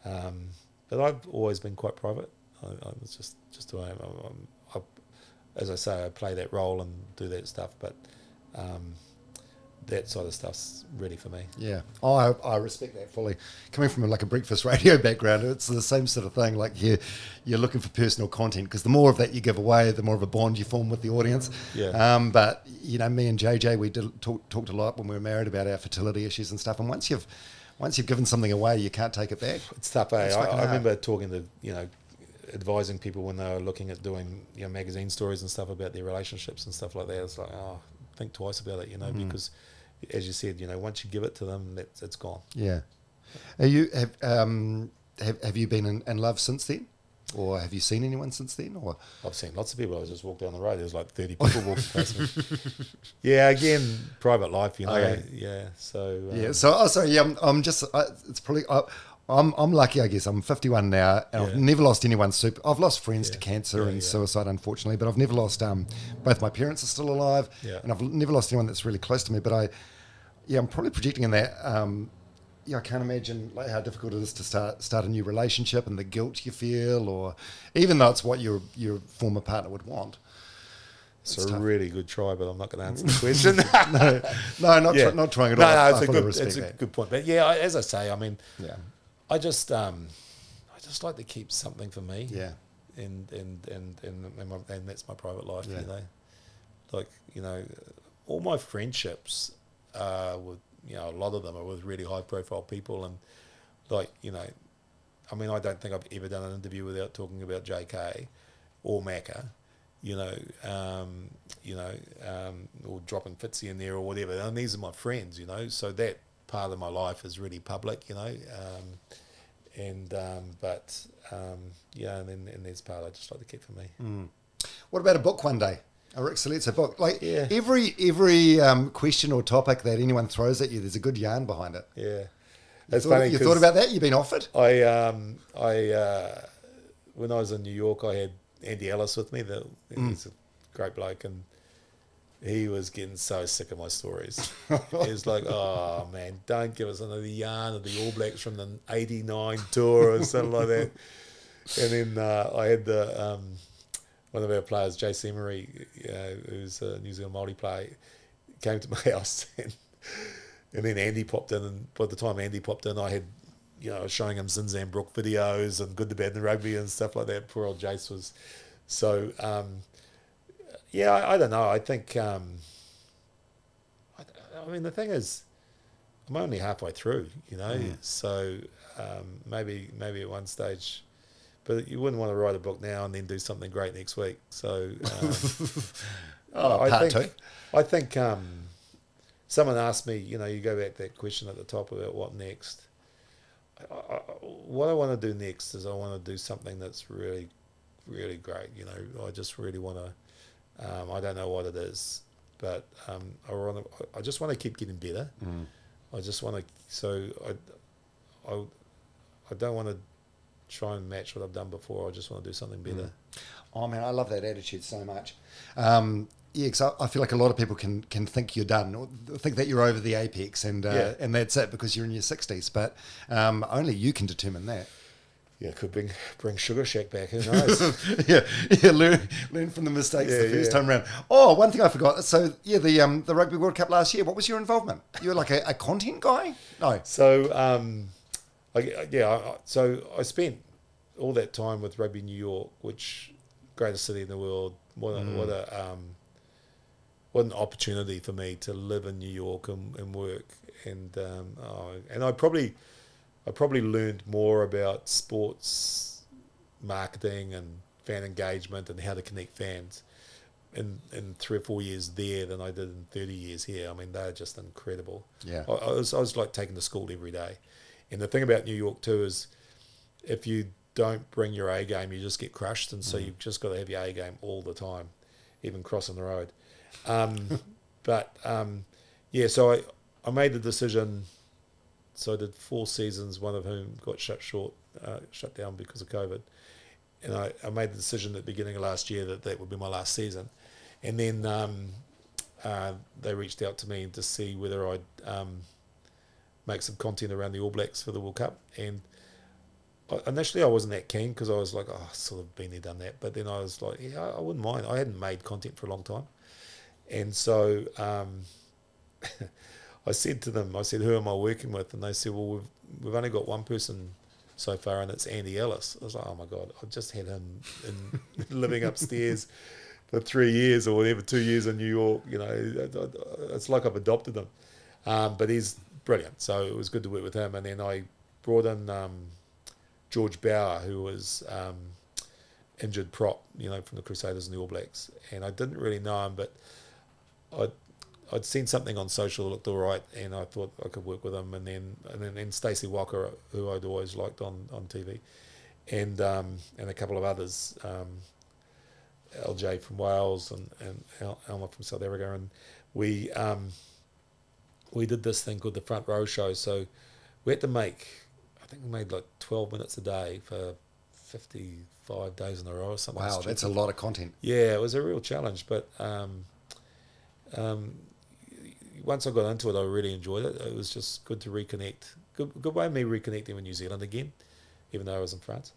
Um, but I've always been quite private. I, I was just just who I am. I, as I say, I play that role and do that stuff, but um, that sort of stuff's really for me. Yeah, oh, I, I respect that fully. Coming from like a breakfast radio background, it's the same sort of thing. Like you, you're looking for personal content because the more of that you give away, the more of a bond you form with the audience. Yeah. Um, but you know, me and JJ, we did talk, talked a lot when we were married about our fertility issues and stuff. And once you've, once you've given something away, you can't take it back. It's tough, eh? It's I, I remember talking to, you know, advising people when they were looking at doing, you know, magazine stories and stuff about their relationships and stuff like that. It's like, oh, think twice about it, you know, Mhm. because as you said, you know, once you give it to them, that's it's gone. Yeah. Are you have um have, have you been in, in love since then, or have you seen anyone since then, or I've seen lots of people. I just walked down the road. There was like thirty people walking past me. Yeah, again, private life, you know. Okay. Yeah, so um, Yeah. So, oh, sorry. Yeah, I'm, I'm just. I, it's probably. I, I'm. I'm lucky. I guess I'm 51 now, and I've never lost anyone. Super. I've lost friends to cancer Yeah, and yeah. suicide, unfortunately, but I've never lost. Um, both my parents are still alive, Yeah. and I've never lost anyone that's really close to me. But I, yeah, I'm probably projecting in that. Um, yeah, I can't imagine like how difficult it is to start start a new relationship and the guilt you feel, or even though it's what your your former partner would want. it's, It's a tough. really good try, but I'm not going to answer the question. no, no, not Yeah. try, not trying at all. no, I- it's I a good, it's a good point. But yeah, I, as I say, I mean, Yeah, I just, um, I just like to keep something for me. yeah, and and and and and, my, and that's my private life. Yeah. You know, like you know, all my friendships uh, with you know a lot of them are with really high profile people, and like you know, I mean, I don't think I've ever done an interview without talking about J.K. or Macca. You know, um, you know, um, or dropping Fitzy in there or whatever. And these are my friends. You know, so that part of my life is really public. You know. Um, and um, but um, yeah, and then and there's part I just like to keep for me. Mm. What about a book one day? A Ric Salizzo book. Like Yeah. every every um, question or topic that anyone throws at you, there's a good yarn behind it. Yeah, You that's thought, funny. You thought about that? You've been offered? I um I uh, when I was in New York, I had Andy Ellis with me. The Mm. he's a great bloke, and he was getting so sick of my stories. he was like, "Oh man, don't give us another yarn of the All Blacks from the '89 tour or something like that." And then uh, I had the um, one of our players, Jay Semery, uh, who's a New Zealand Māori player, came to my house and and then Andy popped in, and by the time Andy popped in, I had, you know, showing him Zinzan Brooke videos and Good, the Bad, and the Rugby and stuff like that. Poor old Jace was, so um, yeah, I, I, don't know. I think, um, I, I, mean, the thing is, I'm only halfway through, you know, mm. so um, maybe maybe at one stage. But you wouldn't want to write a book now and then do something great next week. So, um, oh, I think, two. I think um, someone asked me, you know, you go back to that question at the top about what next. I, I, what I want to do next is I want to do something that's really, really great. You know, I just really want to. Um, I don't know what it is, but um, I want to. I just want to keep getting better. Mm. I just want to. So I, I, I don't want to try and match what I've done before. I just want to do something better. Mm. Oh man, I love that attitude so much. Um, yeah, because I, I, feel like a lot of people can can think you're done, or think that you're over the apex, and uh, yeah. and that's it because you're in your sixties. But um, only you can determine that. Yeah, could bring bring Sugar Shack back. Who knows? yeah, yeah. Learn learn from the mistakes yeah, the first yeah. time around. Oh, one thing I forgot. So yeah, the um the Rugby World Cup last year. What was your involvement? You were like a, a content guy? No. So um, I, yeah. I, so I spent all that time with Rugby New York, which greatest city in the world. What a, mm. what a um, what an opportunity for me to live in New York and, and work. And um, oh, and I probably I probably learned more about sports marketing and fan engagement and how to connect fans in, in three or four years there than I did in 30 years here. I mean, they're just incredible. Yeah. I, I, was, I was like taking to school every day. And the thing about New York, too, is if you don't bring your A game, you just get crushed. And so mm. you've just got to have your A game all the time, even crossing the road. Um, but um, yeah, so I, I made the decision. So I did four seasons, one of whom got shut short, uh, shut down because of COVID. And I, I made the decision at the beginning of last year that that would be my last season. And then um, uh, they reached out to me to see whether I'd um, make some content around the All Blacks for the World Cup. And initially I wasn't that keen because I was like, oh, I've sort of been there, done that. But then I was like, yeah, I wouldn't mind. I hadn't made content for a long time. And so um, I said to them, I said, who am I working with? And they said, well, we've, we've only got one person so far, and it's Andy Ellis. I was like, oh my God, I've just had him in, living upstairs for three years or whatever, two years in New York. You know, it's like I've adopted him. Um, but he's brilliant. So it was good to work with him. And then I brought in um, George Bower, who was um, injured prop, you know, from the Crusaders and the All Blacks. And I didn't really know him, but I'd, I'd seen something on social that looked all right, and I thought I could work with him. And then and then, Stacey Walker, who I'd always liked on, on TV, and um, and a couple of others, um, LJ from Wales and and El- Elma from South Africa, and we um, we did this thing called the front row show. So we had to make, I think we made like twelve minutes a day for fifty five days in a row or something. Wow, that's a lot of content. Yeah, it was a real challenge, but um, um, once I got into it, I really enjoyed it. It was just good to reconnect. Good, good way of me reconnecting with New Zealand again, even though I was in France.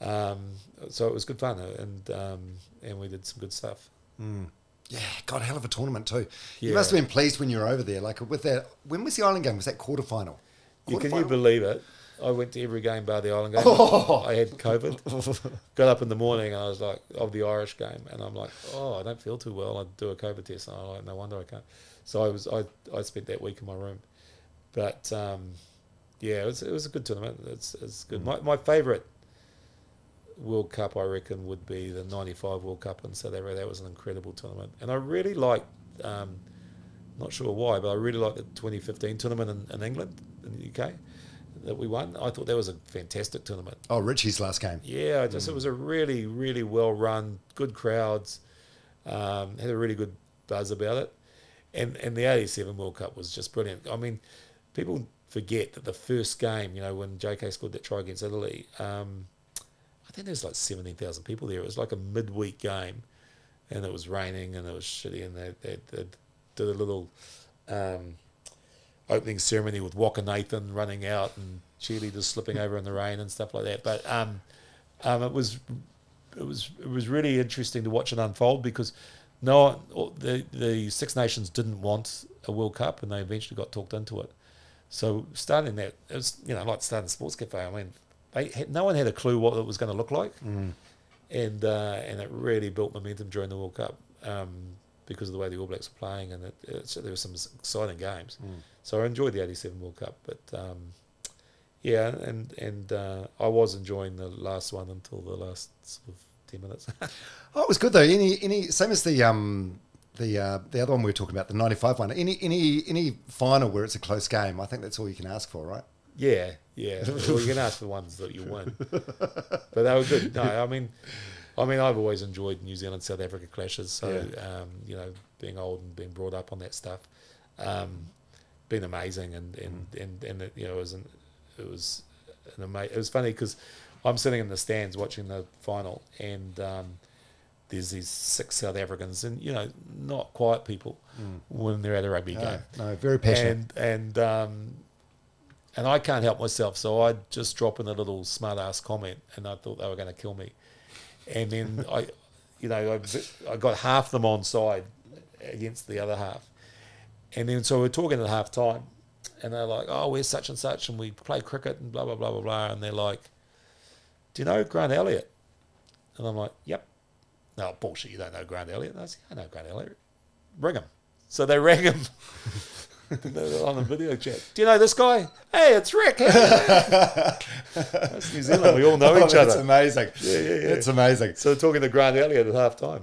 Um, so it was good fun, uh, and um, and we did some good stuff. Mm. Yeah, got a hell of a tournament too. Yeah. You must have been pleased when you were over there. Like with that, when was the Ireland game? Was that quarter final? Yeah, can you believe it? I went to every game bar the Ireland game. Oh. I had COVID. Got up in the morning and I was like, of the Irish game, and I'm like, oh, I don't feel too well. I do a COVID test, and I'm like, no wonder I can't. So I was, I, I spent that week in my room, but um, yeah, it was, it was a good tournament. It's, it's good. Mm. My, my favourite World Cup, I reckon, would be the '95 World Cup in South Africa. That was an incredible tournament, and I really liked. Um, not sure why, but I really liked the 2015 tournament in, in England, in the UK that we won. I thought that was a fantastic tournament. Oh, Richie's last game. Yeah, just mm. it was a really, really well run, good crowds, um, had a really good buzz about it, and and the '87 World Cup was just brilliant. I mean, people forget that the first game, you know, when JK scored that try against Italy, um, I think there was like 17,000 people there. It was like a midweek game, and it was raining and it was shitty, and they, they, they did a little. Um, opening ceremony with Waka Nathan running out and cheerleaders slipping over in the rain and stuff like that. But um, um, it was it was it was really interesting to watch it unfold because no, the the Six Nations didn't want a World Cup, and they eventually got talked into it. So starting that, it was you know like starting Sports Cafe. I mean, they had, no one had a clue what it was going to look like, and uh, and it really built momentum during the World Cup um, because of the way the All Blacks were playing, and it, it's, there were some exciting games. So I enjoyed the '87 World Cup, but um, yeah, and and uh, I was enjoying the last one until the last sort of ten minutes. Oh, it was good though. Any any same as the um the uh, the other one we were talking about, the ninety five one. Any any any final where it's a close game. I think that's all you can ask for, right? Yeah, yeah. well, you can ask for ones that you win, but they were good. No, I mean, I mean, I've always enjoyed New Zealand South Africa clashes. So, um, you know, being old and being brought up on that stuff, um, been amazing, and and and and it, you know, it was an, it was an ama- It was funny because I'm sitting in the stands watching the final, and um, there's these six South Africans, and you know, not quiet people when they're at a rugby No, game. no, very passionate. and and um, and I can't help myself, so I just drop in a little smart ass comment, and I thought they were going to kill me, and then I, you know, I, I got half them on side against the other half, and then so we're talking at half time, and they're like, oh, we're such and such, and we play cricket and blah blah blah blah blah, and they're like, do you know Grant Elliott? And I'm like, yep. No bullshit, you don't know Grant Elliott. And I said, I know Grant Elliott. Ring him. So they rang him on the video chat. Do you know this guy? Hey, it's Ric. That's New Zealand. We all know Oh, each that's other. amazing. Yeah, yeah, yeah. It's amazing. So talking to Grant Elliott at half time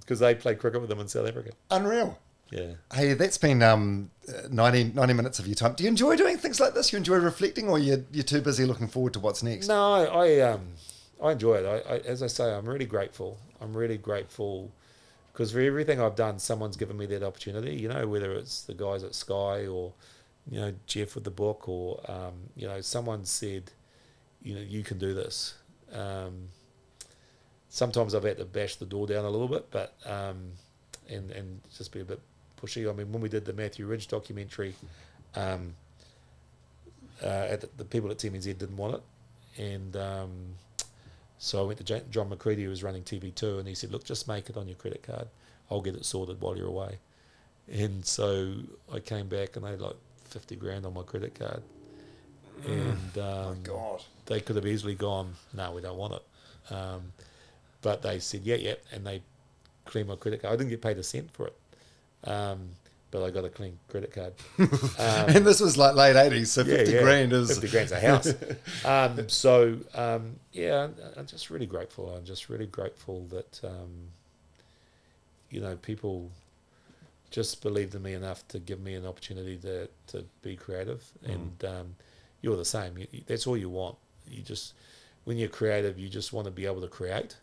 because um, they played cricket with them in South Africa. Unreal. Yeah. Hey, that's been um, uh, 90, 90 minutes of your time. Do you enjoy doing things like this? You enjoy reflecting, or you're, you're too busy looking forward to what's next? No, I, I um I enjoy it. I, I as I say, I'm really grateful. I'm really grateful because for everything I've done, someone's given me that opportunity. You know, whether it's the guys at Sky or you know Geoff with the book, or um, you know someone said, you know, you can do this. Um, sometimes I've had to bash the door down a little bit, but um, and and just be a bit pushy. I mean, when we did the Matthew Ridge documentary, um, uh, at the, the people at TVNZ didn't want it, and um, so I went to John McCready, who was running TV2, and he said, "Look, just make it on your credit card. I'll get it sorted while you're away." And so I came back, and they had like fifty grand on my credit card, and um, God. they could have easily gone, "No, we don't want it," um, but they said, "Yeah, yeah," and they cleaned my credit card. I didn't get paid a cent for it, um, but I got a clean credit card. Um, and this was like late 80s, so 50 yeah. grand is. 50 grand's a house. um, so, um, yeah, I'm- just really grateful. I'm just really grateful that, um, you know, people just believed in me enough to give me an opportunity to, to be creative. And um, you're the same. You- that's all you want. You just, when you're creative, you just want to be able to create.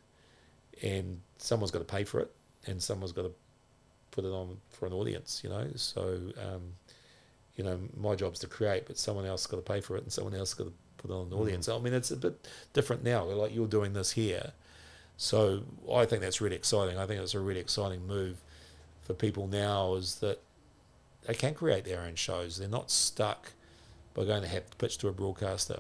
And someone's got to pay for it. And someone's got to put it on for an audience, you know. So, um, you know, my job's to create, but someone else got to pay for it, and someone else got to put on an audience. I mean, it's a bit different now. Like you're doing this here, so I think that's really exciting. I think it's a really exciting move for people now is that they can create their own shows. They're not stuck by going to have to pitch to a broadcaster,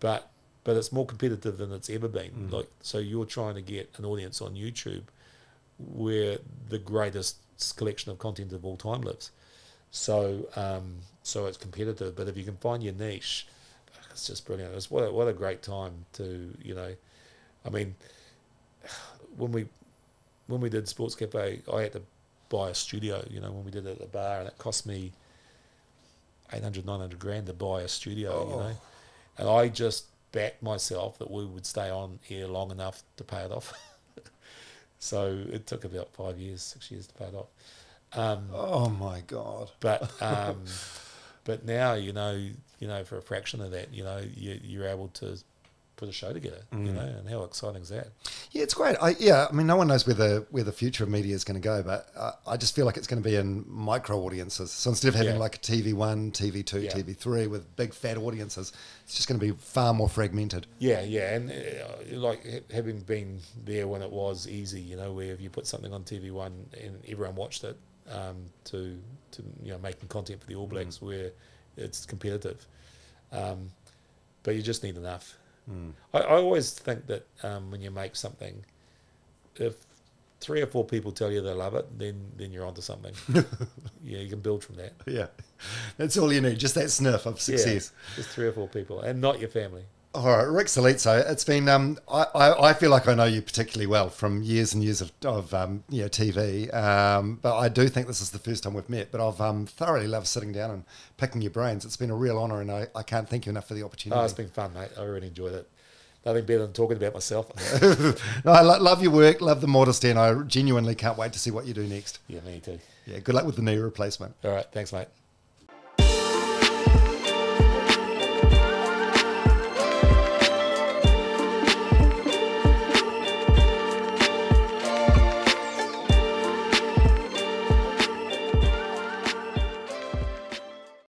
but but it's more competitive than it's ever been. Like so, you're trying to get an audience on YouTube where the greatest collection of content of all time lives. So um, so it's competitive, but if you can find your niche, it's just brilliant. It's what a, what a great time to you know, I mean, when we when we did Sports Cafe, I had to buy a studio. You know, when we did it at the bar, and it cost me 800, 900 grand to buy a studio. You Oh. know, and I just backed myself that we would stay on here long enough to pay it off. so it took about five years, six years to pay it off. Um, Oh my God. but um, but now you know you know for a fraction of that you know you, you're able to put a show together you know and how exciting is that Yeah, it's great. I, yeah, I mean, no one knows where the where the future of media is going to go, but uh, I just feel like it's going to be in micro audiences. So instead of having Yeah. like a TV one, TV two, Yeah. TV three with big fat audiences, it's just going to be far more fragmented. yeah yeah and uh, like having been there when it was easy you know where if you put something on TV1 and everyone watched it um, to to you know making content for the All Blacks where it's competitive um, but you just need enough I, I always think that um, when you make something if three or four people tell you they love it, then then you're onto something. yeah, you can build from that. Yeah, that's all you need. Just that sniff of success. Yeah, just three or four people, and not your family. All right, Ric Salizzo, it's been, um, I, I, I feel like I know you particularly well from years and years of, of um, you know, TV, um, but I do think this is the first time we've met, but I've um, thoroughly loved sitting down and picking your brains. It's been a real honour and I, I can't thank you enough for the opportunity. Oh, it's been fun, mate. I really enjoyed it. Nothing better than talking about myself. no, I lo- love your work, love the modesty, and I genuinely can't wait to see what you do next. yeah, me too. Yeah, good luck with the knee replacement. All right, thanks, mate.